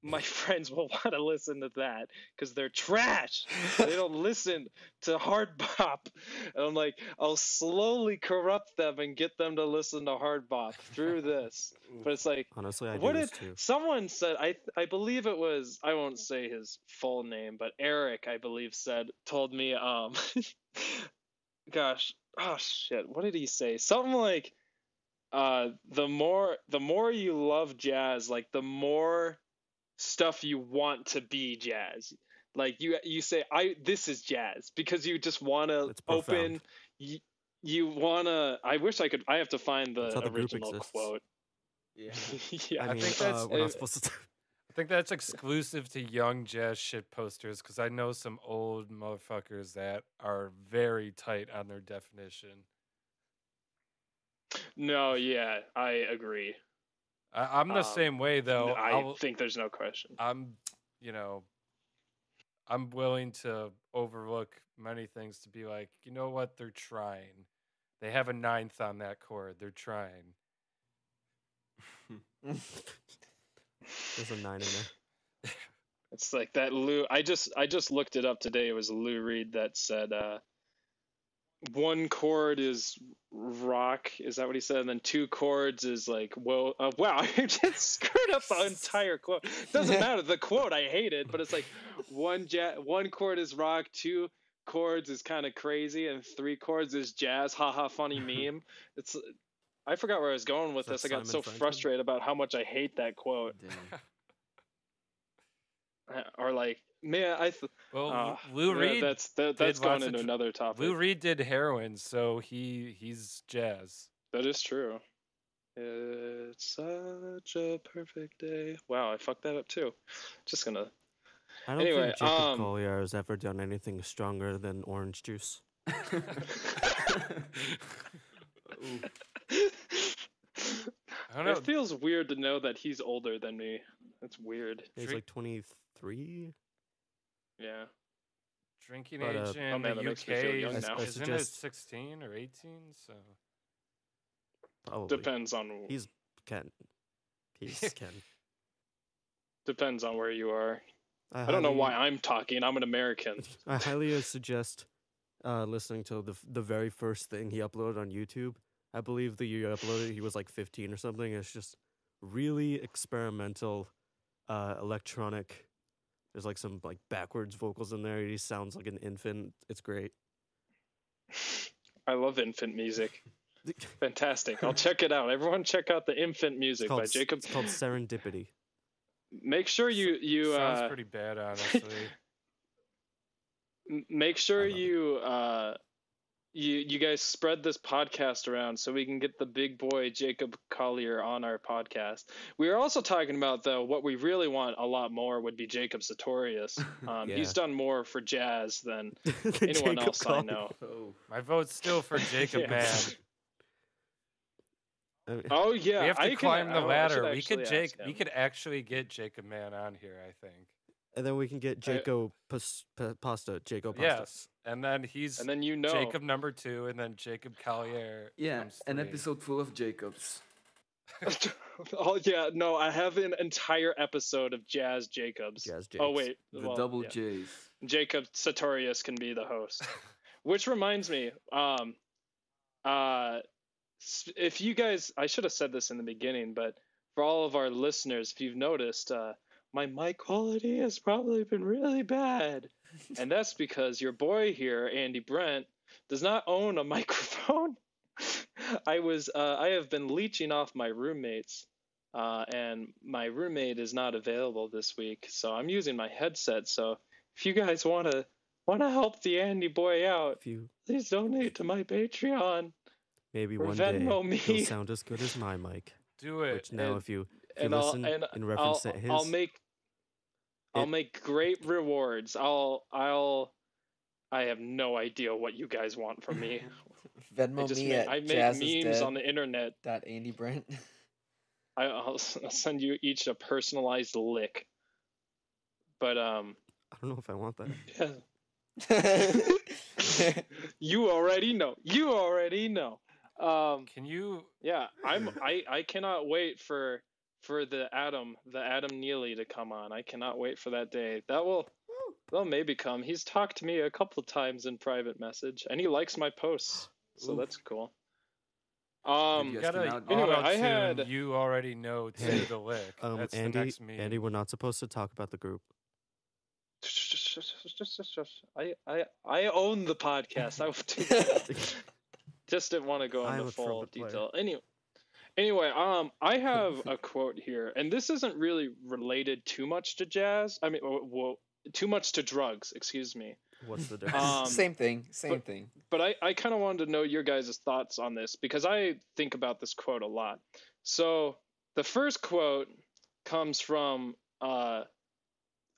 my *laughs* friends will want to listen to that because they're trash. they don't *laughs* listen to hard bop. And I'm like, I'll slowly corrupt them and get them to listen to hard bop through *laughs* this. But it's like, Honestly, I what did too. someone said? I I believe it was I won't say his full name, but Eric, I believe, said told me, um, gosh, oh shit, what did he say? Something like, uh, the more the more you love jazz, like the more stuff you want to be jazz. Like you you say I this is jazz because you just want to open you, you want to I wish I could I have to find the the original quote. Yeah. *laughs* yeah. I I mean, think that's- uh, we're not it- supposed to. *laughs* I think that's exclusive to young jazz shit posters because I know some old motherfuckers that are very tight on their definition. No, yeah, I agree. I, I'm the Um, same way though. I I'll- think there's no question. I'm, you know, I'm willing to overlook many things to be like, you know what? They're trying. They have a ninth on that chord. They're trying. *laughs* There's a nine in there. It's like that Lou. I just I just looked it up today. It was Lou Reed that said uh, one chord is rock. Is that what he said? And then two chords is like whoa. Uh, wow, *laughs* I just screwed up the entire quote. Doesn't matter. The quote I hate it, but it's like one ja- one chord is rock, two chords is kind of crazy, and three chords is jazz. Haha, funny *laughs* meme. It's I forgot where I was going with this. I got Simon so Franklin? frustrated about how much I hate that quote. Damn. *laughs* Or like, man, I. Th- Well, uh, Lou yeah, Reed. That's that, that's did going lots of into tr- another topic. Lou Reed did heroin, so he he's jazz. That is true. It's such a perfect day. Wow, I fucked that up too. Just gonna. I don't Anyway, think Jacob um, Collier has ever done anything stronger than orange juice. *laughs* *laughs* I don't know. It feels weird to know that he's older than me. That's weird. He's like 23. Yeah. Drinking But, uh, age Oh, in man, the that makes me feel UK is, now. I isn't it suggest- 16 or 18? So Probably. Depends on He's Ken. He's *laughs* Ken. depends on where you are. I, I don't know why I'm talking. I'm an American. *laughs* I highly uh, suggest uh, listening to the the very first thing he uploaded on YouTube. I believe the year he uploaded, he was like 15 or something. It's just really experimental, uh, electronic. There's like some like backwards vocals in there. He sounds like an infant. It's great. I love infant music. *laughs* Fantastic. I'll check it out. Everyone, check out the infant music called, by s- Jacob. It's called Serendipity. Make sure you you sounds uh, pretty bad, *laughs* honestly. make sure love it. you uh you you guys spread this podcast around so we can get the big boy Jacob Collier on our podcast. We are also talking about though what we really want a lot more would be Jacob Sartorius. *laughs* Um, Yeah. He's done more for jazz than *laughs* anyone Jacob else I know. Oh, My vote's still for *laughs* Jacob Yeah. Man. Oh yeah, we have to I can- climb the oh, ladder. We could Jake. We could actually get Jacob Mann on here. I think. And then we can get Jaco Pas- Pa- Pasta. Jaco Pasta. Yes, and then he's and then you know Jacob number two, and then Jacob Collier. yeah, an episode full of Jacobs. *laughs* oh yeah, no, I have an entire episode of Jazz Jacobs. Jazz Jacobs. Oh wait, The well, double yeah. J's. Jacob Sartorius can be the host. *laughs* Which reminds me, um, uh, if you guys, I should have said this in the beginning, but for all of our listeners, if you've noticed, uh, my mic quality has probably been really bad, and that's because your boy here, Andy Brent, does not own a *laughs* microphone. I was, uh, I have been leeching off my roommates. Uh, and my roommate is not available this week, so I'm using my headset. So if you guys want to want to help the Andy boy out, If you please donate to my Patreon. maybe Or one day Venmo me. he'll sound as good as my mic. Do it. Which now, and- if you if you And I'll and in I'll, to his, I'll make I'll make great rewards. I'll I'll I have no idea what you guys want from me. *laughs* I Venmo just me ma- at I make Jazz memes on the internet. dot Andy Brent. I, I'll, s- I'll send you each a personalized lick. But um, I don't know if I want that. *laughs* yeah, *laughs* you already know. You already know. Um, Can you? Yeah, I'm. I I cannot wait for for the Adam the Adam Neely to come on. I cannot wait for that day. That will will maybe come. He's talked to me a couple times in private message, and he likes my posts, so Oof. that's cool. Um, you You gotta Anyway, I had- You already know to Hey, the lick. Um, That's Andy, the next meme. Andy, we're not supposed to talk about the group. I I I own the podcast. I will do that. *laughs* Just didn't want to go into full trumpet player. detail. Anyway, anyway, um, I *laughs* have a quote here, and this isn't really related too much to jazz. I mean, well, well too much to drugs. Excuse me. What's the *laughs* difference? Um, same thing. Same but- thing. but I, I kind of wanted to know your guys' thoughts on this because I think about this quote a lot. So the first quote comes from uh,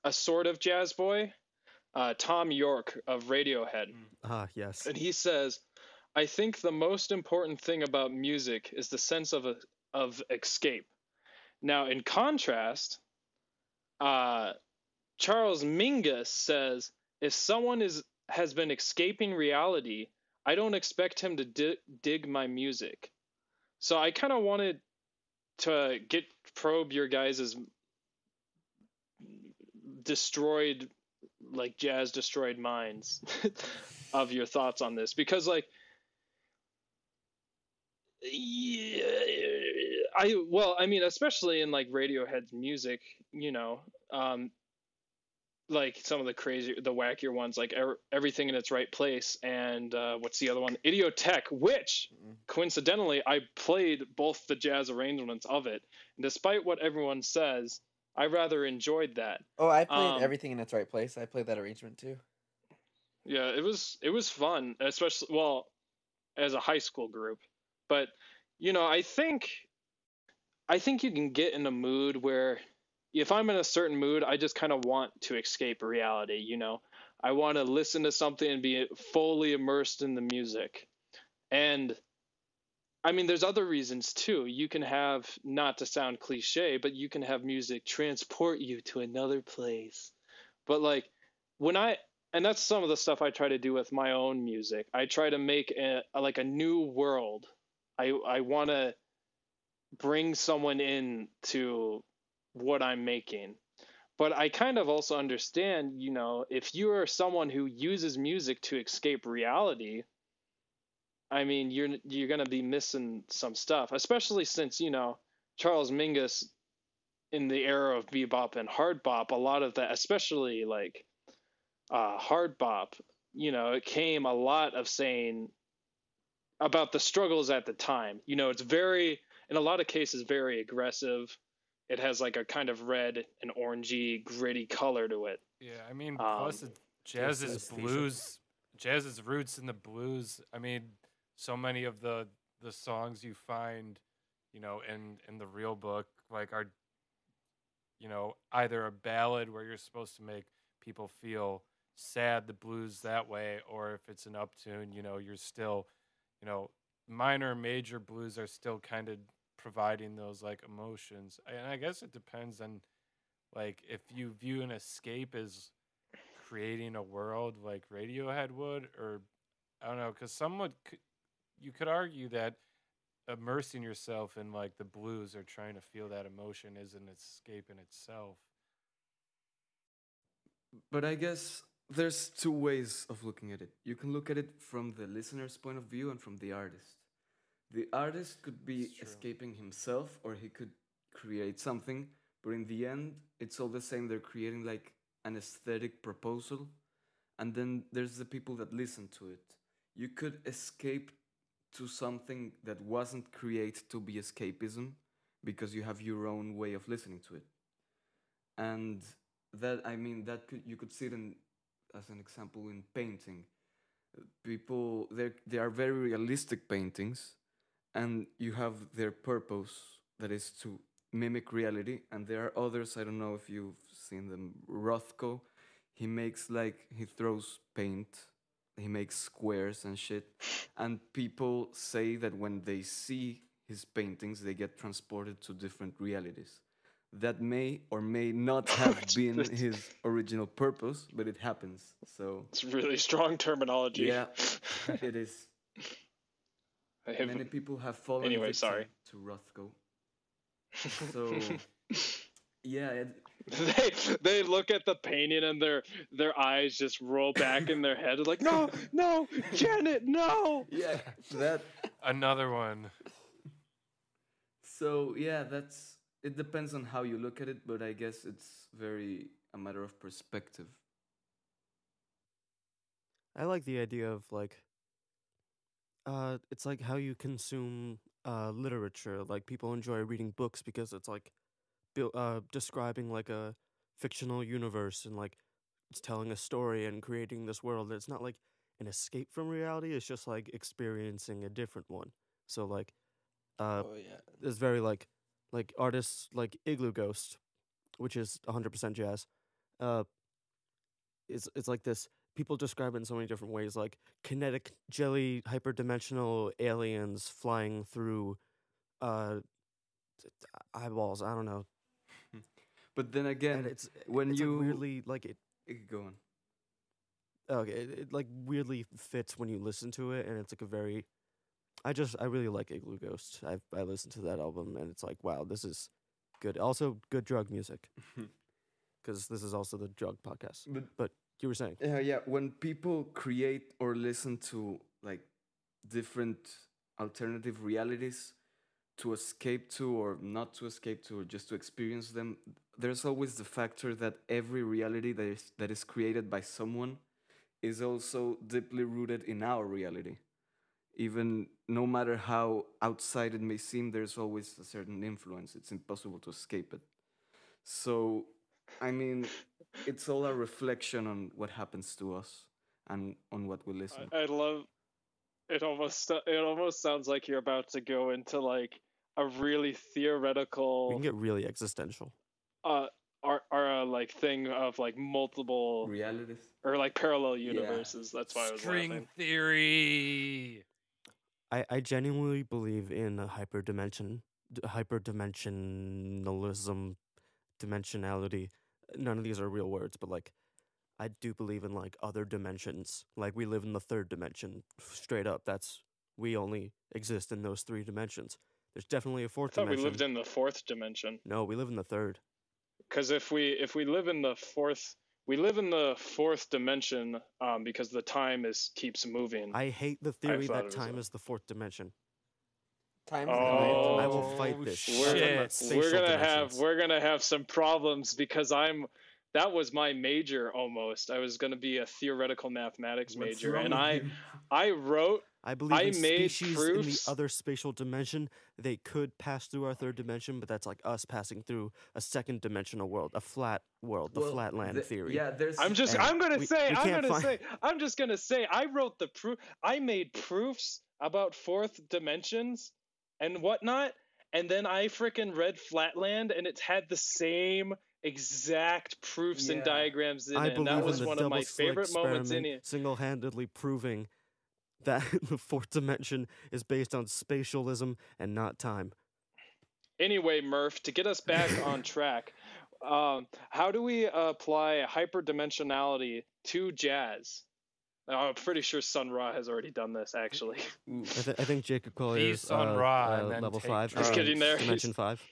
a sort of jazz boy, uh, Thom Yorke of Radiohead. ah, yes. And he says, I think the most important thing about music is the sense of, a, of escape. Now, in contrast, uh, Charles Mingus says, if someone is has been escaping reality, I don't expect him to di- dig my music. So I kind of wanted to get probe your guys' destroyed like jazz destroyed minds *laughs* of your thoughts on this because like yeah, I well I mean especially in like Radiohead's music you know um like some of the crazy the wackier ones like er- everything in its right place and uh, what's the other one Idioteque which Mm. coincidentally I played both the jazz arrangements of it and despite what everyone says I rather enjoyed that Oh, I played Um, everything in its right place. I played that arrangement too. Yeah, it was it was fun, especially well, as a high school group. But you know, I think I think you can get in a mood where if I'm in a certain mood, I just kind of want to escape reality, you know. I want to listen to something and be fully immersed in the music. And I mean, there's other reasons too. You can have, not to sound cliche, but you can have music transport you to another place. But like, when I, and that's some of the stuff I try to do with my own music. I try to make a, like a new world. I I want to bring someone in to what I'm making. But I kind of also understand, you know, if you are someone who uses music to escape reality, I mean, you're you're going to be missing some stuff, especially since, you know, Charles Mingus in the era of bebop and hard bop, a lot of that, especially like uh, hard bop, you know, it came a lot of saying about the struggles at the time. You know, it's very, in a lot of cases, very aggressive. It has like a kind of red and orangey, gritty color to it. Yeah, I mean, Um, plus it, jazz is aesthetic. blues. jazz's roots in the blues. I mean, so many of the the songs you find, you know, in in the real book, like are, you know, either a ballad where you're supposed to make people feel sad, the blues that way, or if it's an uptune, you know, you're still, you know, minor, major blues are still kind of providing those like emotions. And I guess it depends on, like, if you view an escape as creating a world like Radiohead would, or I don't know, because some would, you could argue that immersing yourself in like the blues or trying to feel that emotion is an escape in itself. But I guess there's two ways of looking at it. You can look at it from the listener's point of view and from the artist. The artist could be escaping himself or he could create something, but in the end, it's all the same. They're creating like an aesthetic proposal, and then there's the people that listen to it. You could escape to something that wasn't created to be escapism because you have your own way of listening to it. And that I mean that could you could see it in as an example in painting. People they they are very realistic paintings, and you have their purpose that is to mimic reality. And there are others I don't know if you've seen them. Rothko, he makes like he throws paint, he makes squares and shit, and people say that when they see his paintings, they get transported to different realities that may or may not *laughs* oh, have been his original purpose, but it happens. So It's really strong terminology. Yeah. *laughs* it is. I have- Many people have fallen Anyway, sorry. to Rothko. So *laughs* yeah, it, they they look at the painting and their their eyes just roll back in their head like no no Janet no yeah, that. Another one. So yeah, that's. It depends on how you look at it, but I guess it's very a matter of perspective. I like the idea of like uh it's like how you consume uh literature. Like people enjoy reading books because it's like buil- uh describing like a fictional universe and like it's telling a story and creating this world. It's not like an escape from reality, it's just like experiencing a different one. So like uh oh yeah. there's very like like artists like Iglooghost, which is 100% jazz. Uh, it's it's like this. People describe it in so many different ways, like kinetic jelly, hyperdimensional aliens flying through uh, eyeballs. I don't know. *laughs* But then again, And it's when it's you like weirdly like it. it- could go on. Okay, it, it like weirdly fits when you listen to it, and it's like a very. I just I really like Iglooghost. I I listened to that album, and it's like wow, this is good. Also, good drug music, *laughs* because this is also the drug podcast. But but You were saying. Yeah, yeah. When people create or listen to like different alternative realities to escape to or not to escape to or just to experience them, there's always the factor that every reality that is that is created by someone is also deeply rooted in our reality. Even no matter how outside it may seem, there's always a certain influence. It's impossible to escape it. So, I mean, it's all a reflection on what happens to us and on what we listen. I, I love it almost it almost sounds like you're about to go into like a really theoretical. We theoretical can get really existential. uh are are uh, like thing of like multiple Realities. or like parallel universes. That's why I was String laughing. theory. I, I genuinely believe in a hyperdimension, hyperdimensionalism, dimensionality. None of these are real words, but like, I do believe in like other dimensions. Like we live in the third dimension, straight up. That's we only exist in those three dimensions. There's definitely a fourth thought we lived in the fourth dimension. no, we live in the third. because if we if we live in the fourth we live in the fourth dimension um, because the time is keeps moving I hate the theory that time a- is the fourth dimension. Time's Oh. I will fight Oh, this. we're, I'm shit. we're gonna have we're gonna have some problems because i'm that was my major almost i was gonna be a theoretical mathematics major and i i wrote I believe I in made species in the other spatial dimension they could pass through our third dimension, but that's like us passing through a second dimensional world, a flat world, the Well, flatland the- theory. Yeah, there's. I'm just And I'm gonna we- say we I'm gonna find- say I'm just gonna say I wrote the proof I made proofs about fourth dimensions and whatnot, and then I freaking read Flatland and it had the same exact proofs and diagrams in I it, and believe that was in the one of my double slit favorite moments in experiment, it. single-handedly proving that *laughs* the fourth dimension is based on spatialism and not time. Anyway, Murph, to get us back *laughs* on track, um, how do we apply hyperdimensionality to jazz? I'm pretty sure Sun Ra has already done this, actually. I, th- I think Jacob Collier is on uh, Ra uh, level take five. drugs. Just kidding there. Dimension five.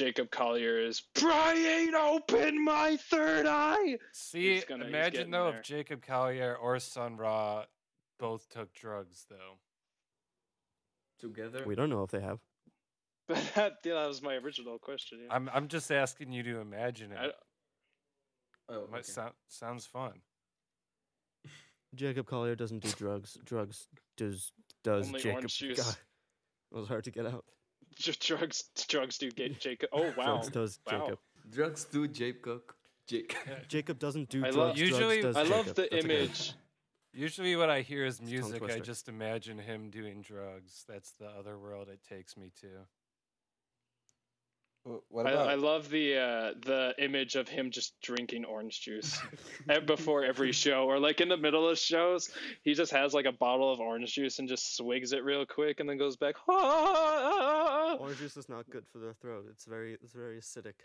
Jacob Collier is prying open my third eye. See, gonna- imagine though there. if Jacob Collier or Sun Ra both took drugs, though. Together. We don't know if they have. *laughs* that, yeah, that was my original question. Yeah. I'm I'm just asking you to imagine it. I- Oh, Might okay. sound sounds fun. *laughs* Jacob Collier doesn't do drugs. Drugs does does Only Jacob. orange juice. *laughs* God, it was hard to get out. *laughs* J- drugs, drugs do get Jacob. Oh wow, Drugs does wow. Jacob. Drugs do Jacob. Jake. Jacob doesn't do I drugs. love- Usually- drugs I love Jacob. the That's image. Usually, what I hear is music, I just imagine him doing drugs. That's the other world it takes me to. What I, about I love the uh, the image of him just drinking orange juice *laughs* before every show, or like in the middle of shows, he just has like a bottle of orange juice and just swigs it real quick, and then goes back. "Ah!" Orange juice is not good for the throat. It's very it's very acidic. *laughs*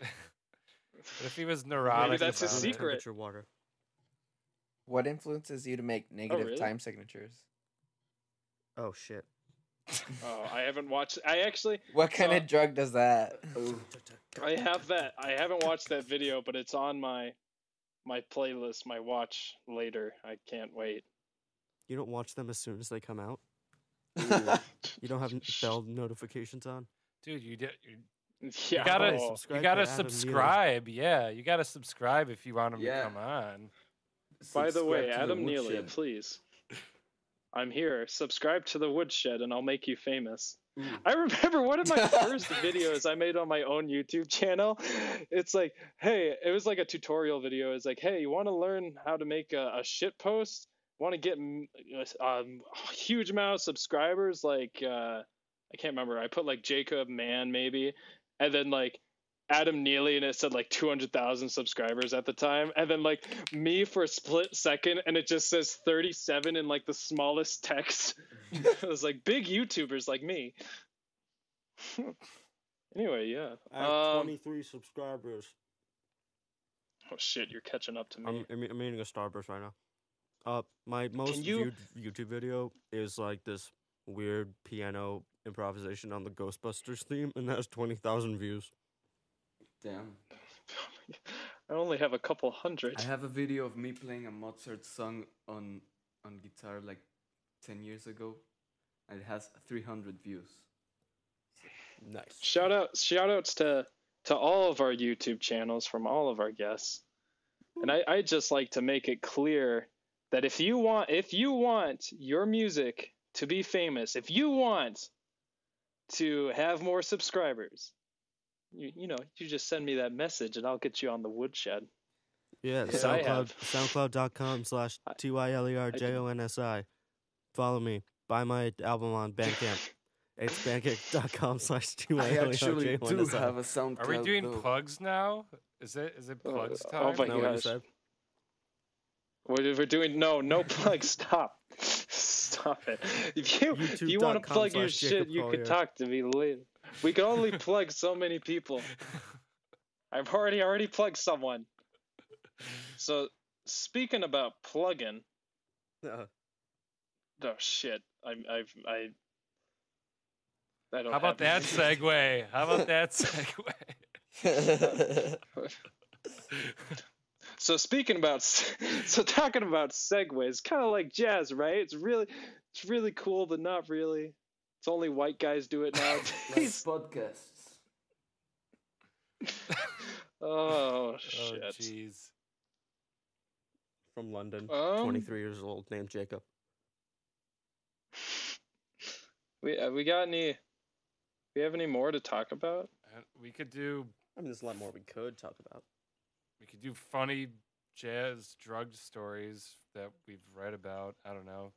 But if he was neurotic, Maybe that's his about Room it- secret. Temperature water. what influences you to make negative really? time signatures? Oh shit. Oh, I haven't watched. I actually, What kind So- of drug does that? *laughs* I have that. I haven't watched that video, but it's on my my playlist, my watch later. I can't wait. You don't watch them as soon as they come out. *laughs* ooh. You don't have bell notifications on. dude, you did. *laughs* You, Yeah, you gotta, oh, subscribe you gotta Adam Neely. subscribe. Yeah, you gotta subscribe if you want him Yeah. to come on. By the way, Subscribe to Adam Neely, please. I'm here. Subscribe to the Woodshed, and I'll make you famous. Ooh. I remember one of my *laughs* first videos I made on my own YouTube channel. It's like, hey, it was like a tutorial video. It's like, hey, you want to learn how to make a, a shit post? Want to get um, a huge amount of subscribers? Like, uh, I can't remember. I put like Jacob Mann maybe, and then like Adam Neely, and it said like 200,000 subscribers at the time, and then like me for a split second, and it just says 37 in like the smallest text. *laughs* it was like big YouTubers like me. *laughs* anyway, yeah. I Um, 23 subscribers. oh shit, you're catching up to me. I'm, I'm, I'm eating a Starburst right now. Uh, my most you- viewed YouTube video is like this weird piano improvisation on the Ghostbusters *laughs* theme, and that has 20,000 views. Damn. I only have a couple hundred. I have a video of me playing a Mozart song on on guitar like 10 years ago. and It has 300 views. Nice. Shout out, shout outs to to all of our YouTube channels from all of our guests. And I I just like to make it clear that if you want if you want your music to be famous, if you want to have more subscribers, you you know, you just send me that message and I'll get you on the woodshed. Yeah, SoundCloud, soundcloud.com slash T Y L E R J O N S I. Follow me. Buy my album on Bandcamp. *laughs* It's bandcamp.com slash T Y I L E R actually J O N do S I. have a SoundCloud. Are we doing though. plugs now? Is it is it Oh, plugs oh time? my Is that what you gosh. Said? We're, we're doing no no *laughs* plug. Stop, stop it. If you if you want to plug your slash shit, Jacob you can talk to me later. We can only *laughs* plug so many people. I've already already plugged someone. So speaking about plugging, Uh, oh shit, I I've I. I don't How about that have segue? How about that *laughs* segue? So speaking about, *laughs* so talking about segues, kind of like jazz, right? It's really, it's really cool, but not really. It's only white guys do it Like nowadays. podcasts. *laughs* oh shit! oh jeez. from London, Um, 23 years old, named Jacob. *laughs* We have we got any? We have any more to talk about? Uh, We could do I mean, there's a lot more we could talk about. We could do funny jazz drug stories that we've read about. I don't know.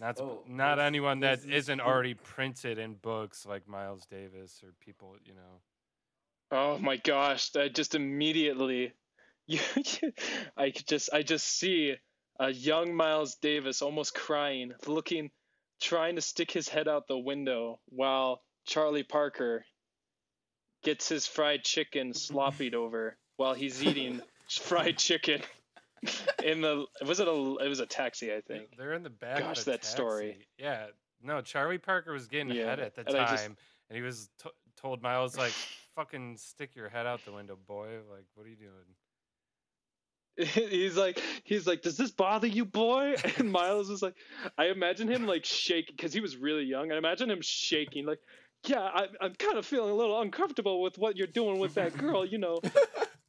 Not Oh, not anyone that isn't book- already printed in books like Miles Davis or people, you know. Oh my gosh! I just immediately, *laughs* I could just I just see a young Miles Davis almost crying, looking, trying to stick his head out the window while Charlie Parker gets his fried chicken *laughs* sloppied over while he's eating *laughs* fried chicken in the was it a it was a taxi I think. They're in the back Gosh, of the that story. Yeah. No, Charlie Parker was getting Yeah, ahead at the and time, just- and he was t- told Miles like, "Fucking stick your head out the window, boy. Like, what are you doing?" *laughs* he's like he's like does this bother you boy *laughs* and miles was like i imagine him like shaking because he was really young i imagine him shaking like yeah I, i'm kind of feeling a little uncomfortable with what you're doing with that girl you know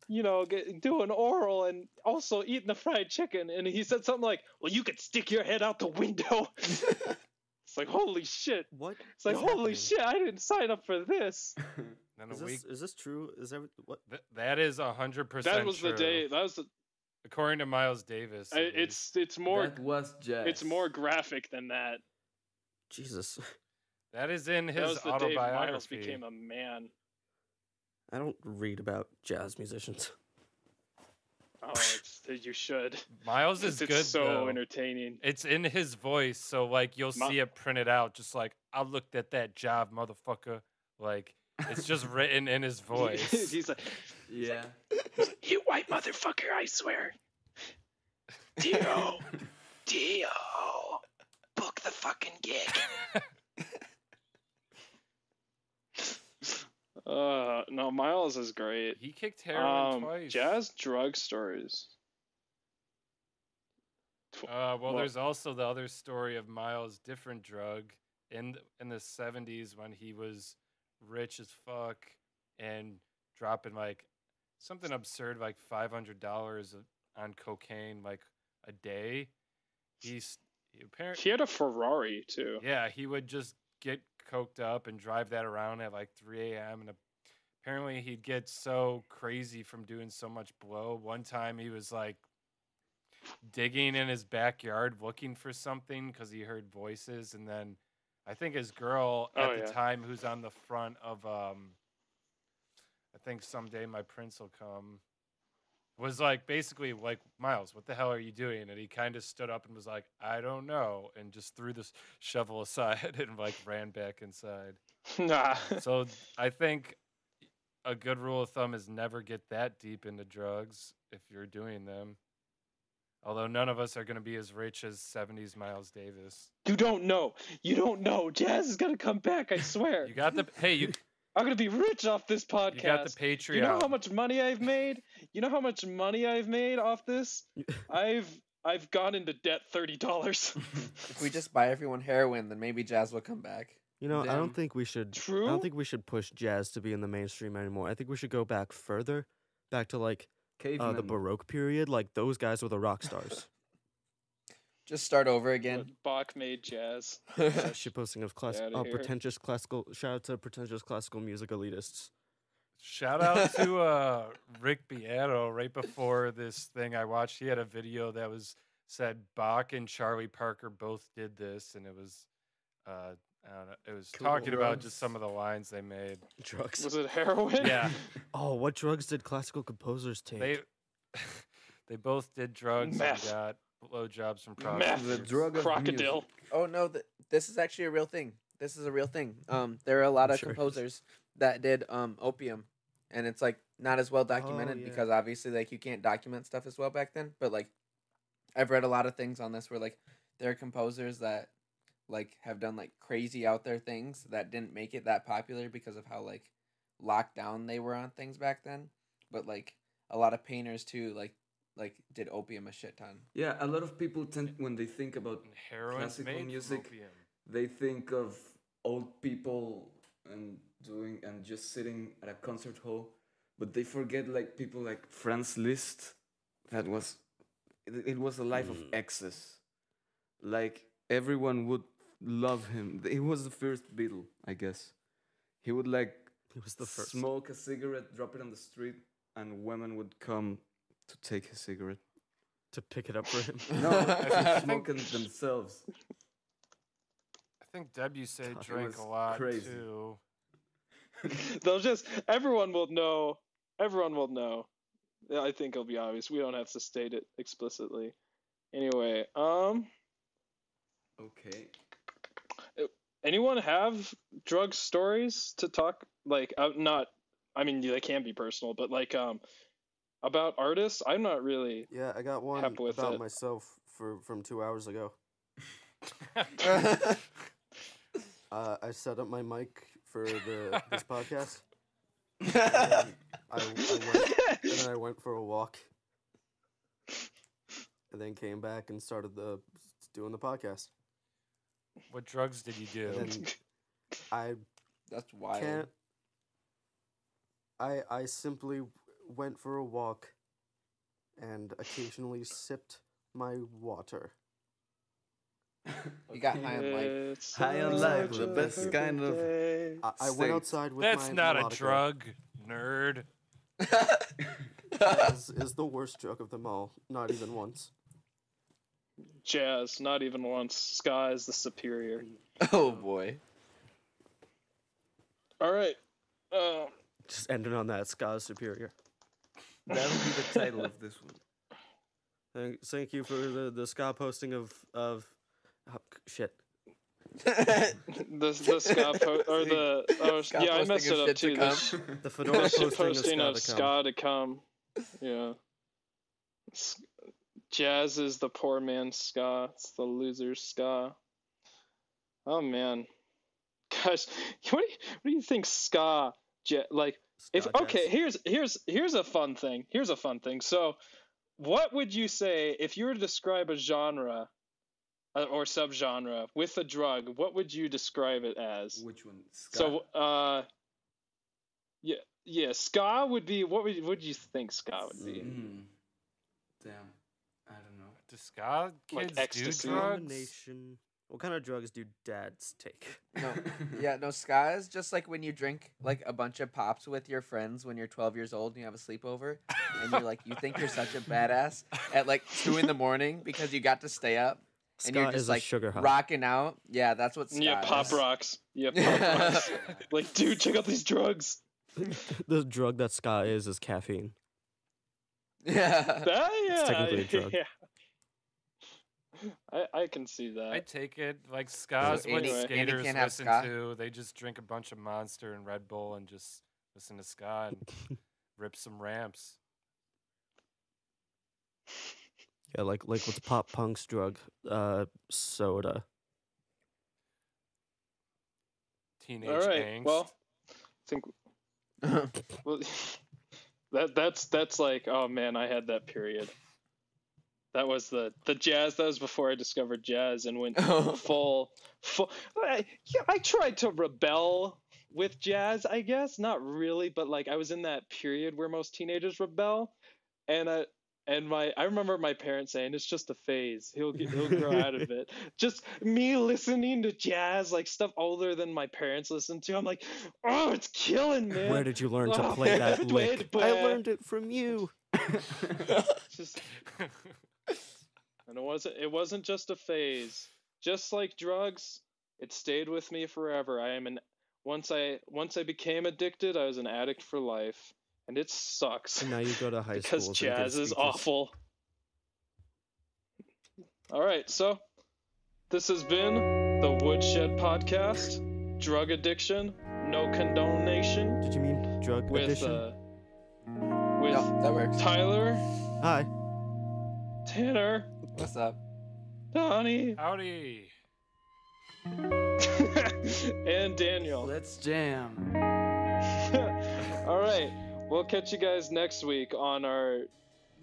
you know get, doing oral and also eating the fried chicken and he said something like well you could stick your head out the window *laughs* it's like holy shit What? it's like holy happening? shit i didn't sign up for this *laughs* Then Is week. this, is this true? Is every what? Th- that is a hundred percent. that was the day that was the according to Miles Davis. I, it's it's more that was jazz. it's more graphic than that Jesus, that is in that his was the day Miles autobiography. became a man. I don't read about jazz musicians. Oh, it's, you should. Miles is it's good so though. entertaining. It's in his voice, so like you'll Ma- see it printed out, just like I looked at that job, motherfucker. Like it's just *laughs* written in his voice. He's like, Yeah. you white motherfucker! I swear. *laughs* Dio, Dio, book the fucking gig. *laughs* uh, no, Miles is great. he kicked heroin Um, twice. jazz drug stories. Uh, well, Well- there's also the other story of Miles' different drug in in the 70s when he was rich as fuck and dropping like something absurd like $500 on cocaine like a day. He's he apparently He had a Ferrari too. yeah, he would just get coked up and drive that around at like 3 a.m. And apparently he'd get so crazy from doing so much blow. One time he was like digging in his backyard looking for something because he heard voices. And then I think his girl at Oh, the yeah. time, who's on the front of, um, I think someday my prince will come. Was like basically like Miles, what the hell are you doing? And he kind of stood up and was like, I don't know, and just threw this *laughs* shovel aside and like ran back inside. *laughs* nah. So I think a good rule of thumb is never get that deep into drugs if you're doing them. Although none of us are going to be as rich as 70s Miles Davis. You don't know. You don't know. Jazz is gonna come back. I swear. You got the hey, you *laughs* I'm gonna be rich off this podcast. you got the Patreon. You know how much money I've made? You know how much money I've made off this? *laughs* I've I've gone into debt thirty dollars. *laughs* If we just buy everyone heroin, then maybe jazz will come back. You know, I don't think we should. True. I don't think we should push jazz to be in the mainstream anymore. I think we should go back further, back to like uh, the Baroque period. Like those guys were the rock stars. Just start over again. Bach made jazz. *laughs* shit posting of class, outta uh, here. pretentious classical. Shout out to pretentious classical music elitists. Shout out *laughs* to uh, Rick Beato right before this thing I watched. He had a video that was said Bach and Charlie Parker both did this, and it was uh, I don't know, it was Cool. talking about just some of the lines they made. Drugs. Was it heroin? Yeah, *laughs* Oh, what drugs did classical composers take? they they both did drugs Meth. and got blowjobs from Meth. The drug of Crocodile. oh no, th- this is actually a real thing. This is a real thing. Um, there are a lot I'm of sure composers that did um opium, and it's like not as well documented yeah. because obviously like you can't document stuff as well back then. But like, I've read a lot of things on this where like there are composers that like have done like crazy out there things that didn't make it that popular because of how like locked down they were on things back then. But like a lot of painters too, like like did opium a shit ton. Yeah, a lot of people tend when they think about Classical music. they think of old people and doing and just sitting at a concert hall, but they forget like people like Franz Liszt. That was it, it was a life of Mm. excess. Like everyone would love him. He was the first Beatle, I guess. He would like He was the first. smoke a cigarette, drop it on the street, and women would come to take his cigarette. to pick it up for him. *laughs* No, to smoke it themselves. I think Debussy God, it drank was a lot crazy. too. *laughs* They'll just everyone will know. Everyone will know. I think it'll be obvious. We don't have to state it explicitly. Anyway, um, Okay. anyone have drug stories to talk like uh, not? I mean, they can be personal, but like um, about artists. I'm not really. Yeah, I got one with about it. myself for from two hours ago. *laughs* *laughs* Uh, I set up my mic for the this podcast. *laughs* And I, I went, and then I went for a walk, and then came back and started the doing the podcast. What drugs did you do? And I That's wild. can't. I I simply went for a walk, and occasionally sipped my water. You got high on life. It's High on life, the best kind of- I, I State. went outside with my. That's my not a drug, nerd. Is, is the worst drug of them all. Not even once. Jazz, not even once. Ska is the superior. oh boy. All right. Uh, Just ending on that Ska superior. That would be the title of this one. Thank, thank you for the the ska posting of of oh, shit. *laughs* the the ska *laughs* po- or the oh Ska yeah, I messed it up shit to too. The, sh- The fedora posting, posting of of ska. to come. ska to come. Yeah. S- Jazz is the poor man's ska. It's the loser's ska. Oh man, *laughs* gosh, what do you, what do you think ska? Ja- like if okay, here's here's here's a fun thing. Here's a fun thing. So, what would you say if you were to describe a genre uh, or subgenre with a drug? What would you describe it as? Which one? Ska? So, uh, yeah, yeah, ska would be. What would what do you think ska would be? Mm. Damn. I don't know. Do ska Like kids ecstasy? do drugs? Combination. What kind of drugs do dads take? No, *laughs* yeah, no. Ska is just like when you drink like a bunch of pops with your friends when you're 12 years old and you have a sleepover, and you're like, you think you're such a badass at like two in the morning because you got to stay up and you're just like sugar high. rocking out. Yeah, that's what ska Yeah, pop is. rocks. Yeah, pop *laughs* rocks. Like, dude, check out these drugs. *laughs* the drug that ska is is caffeine. Yeah. Ah, yeah, It's technically a drug. yeah. I I can see that. I take it like ska's what Andy- Andy skaters can't have listen ska? to. They just drink a bunch of Monster and Red Bull and just listen to ska and *laughs* rip some ramps. Yeah, like like what's pop punk's drug? Uh, soda. Teenage All right. angst. Well, I think *laughs* well, *laughs* that that's that's like oh man, I had that period. That was the the jazz. That was before I discovered jazz and went *laughs* oh. full full. I, yeah, I tried to rebel with jazz. I guess not really, but like I was in that period where most teenagers rebel, and I. And my, I remember my parents saying it's just a phase. He'll get, he'll grow out of it. *laughs* Just me listening to jazz, like stuff older than my parents listened to. I'm like, oh, it's killing me. Where did you learn to Oh, play *laughs* that lick? I learned it from you. just and it wasn't it wasn't just a phase. Just like drugs it stayed with me forever. I am an once i once i became addicted i was an addict for life. And it sucks. And now you go to high because schools and give jazz is awful. All right so this has been the woodshed podcast. Drug addiction no condonation. Did you mean drug with addiction? uh with no, that works. tyler. Hi. tanner What's up? Donny! Howdy! *laughs* and Daniel. Let's jam. *laughs* All right. We'll catch you guys next week on our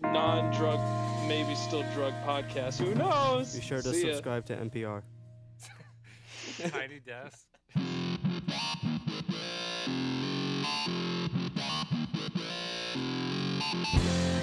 non drug, maybe still drug podcast. Who knows? Be sure to See subscribe ya. to NPR. *laughs* Tiny Desk. Yeah.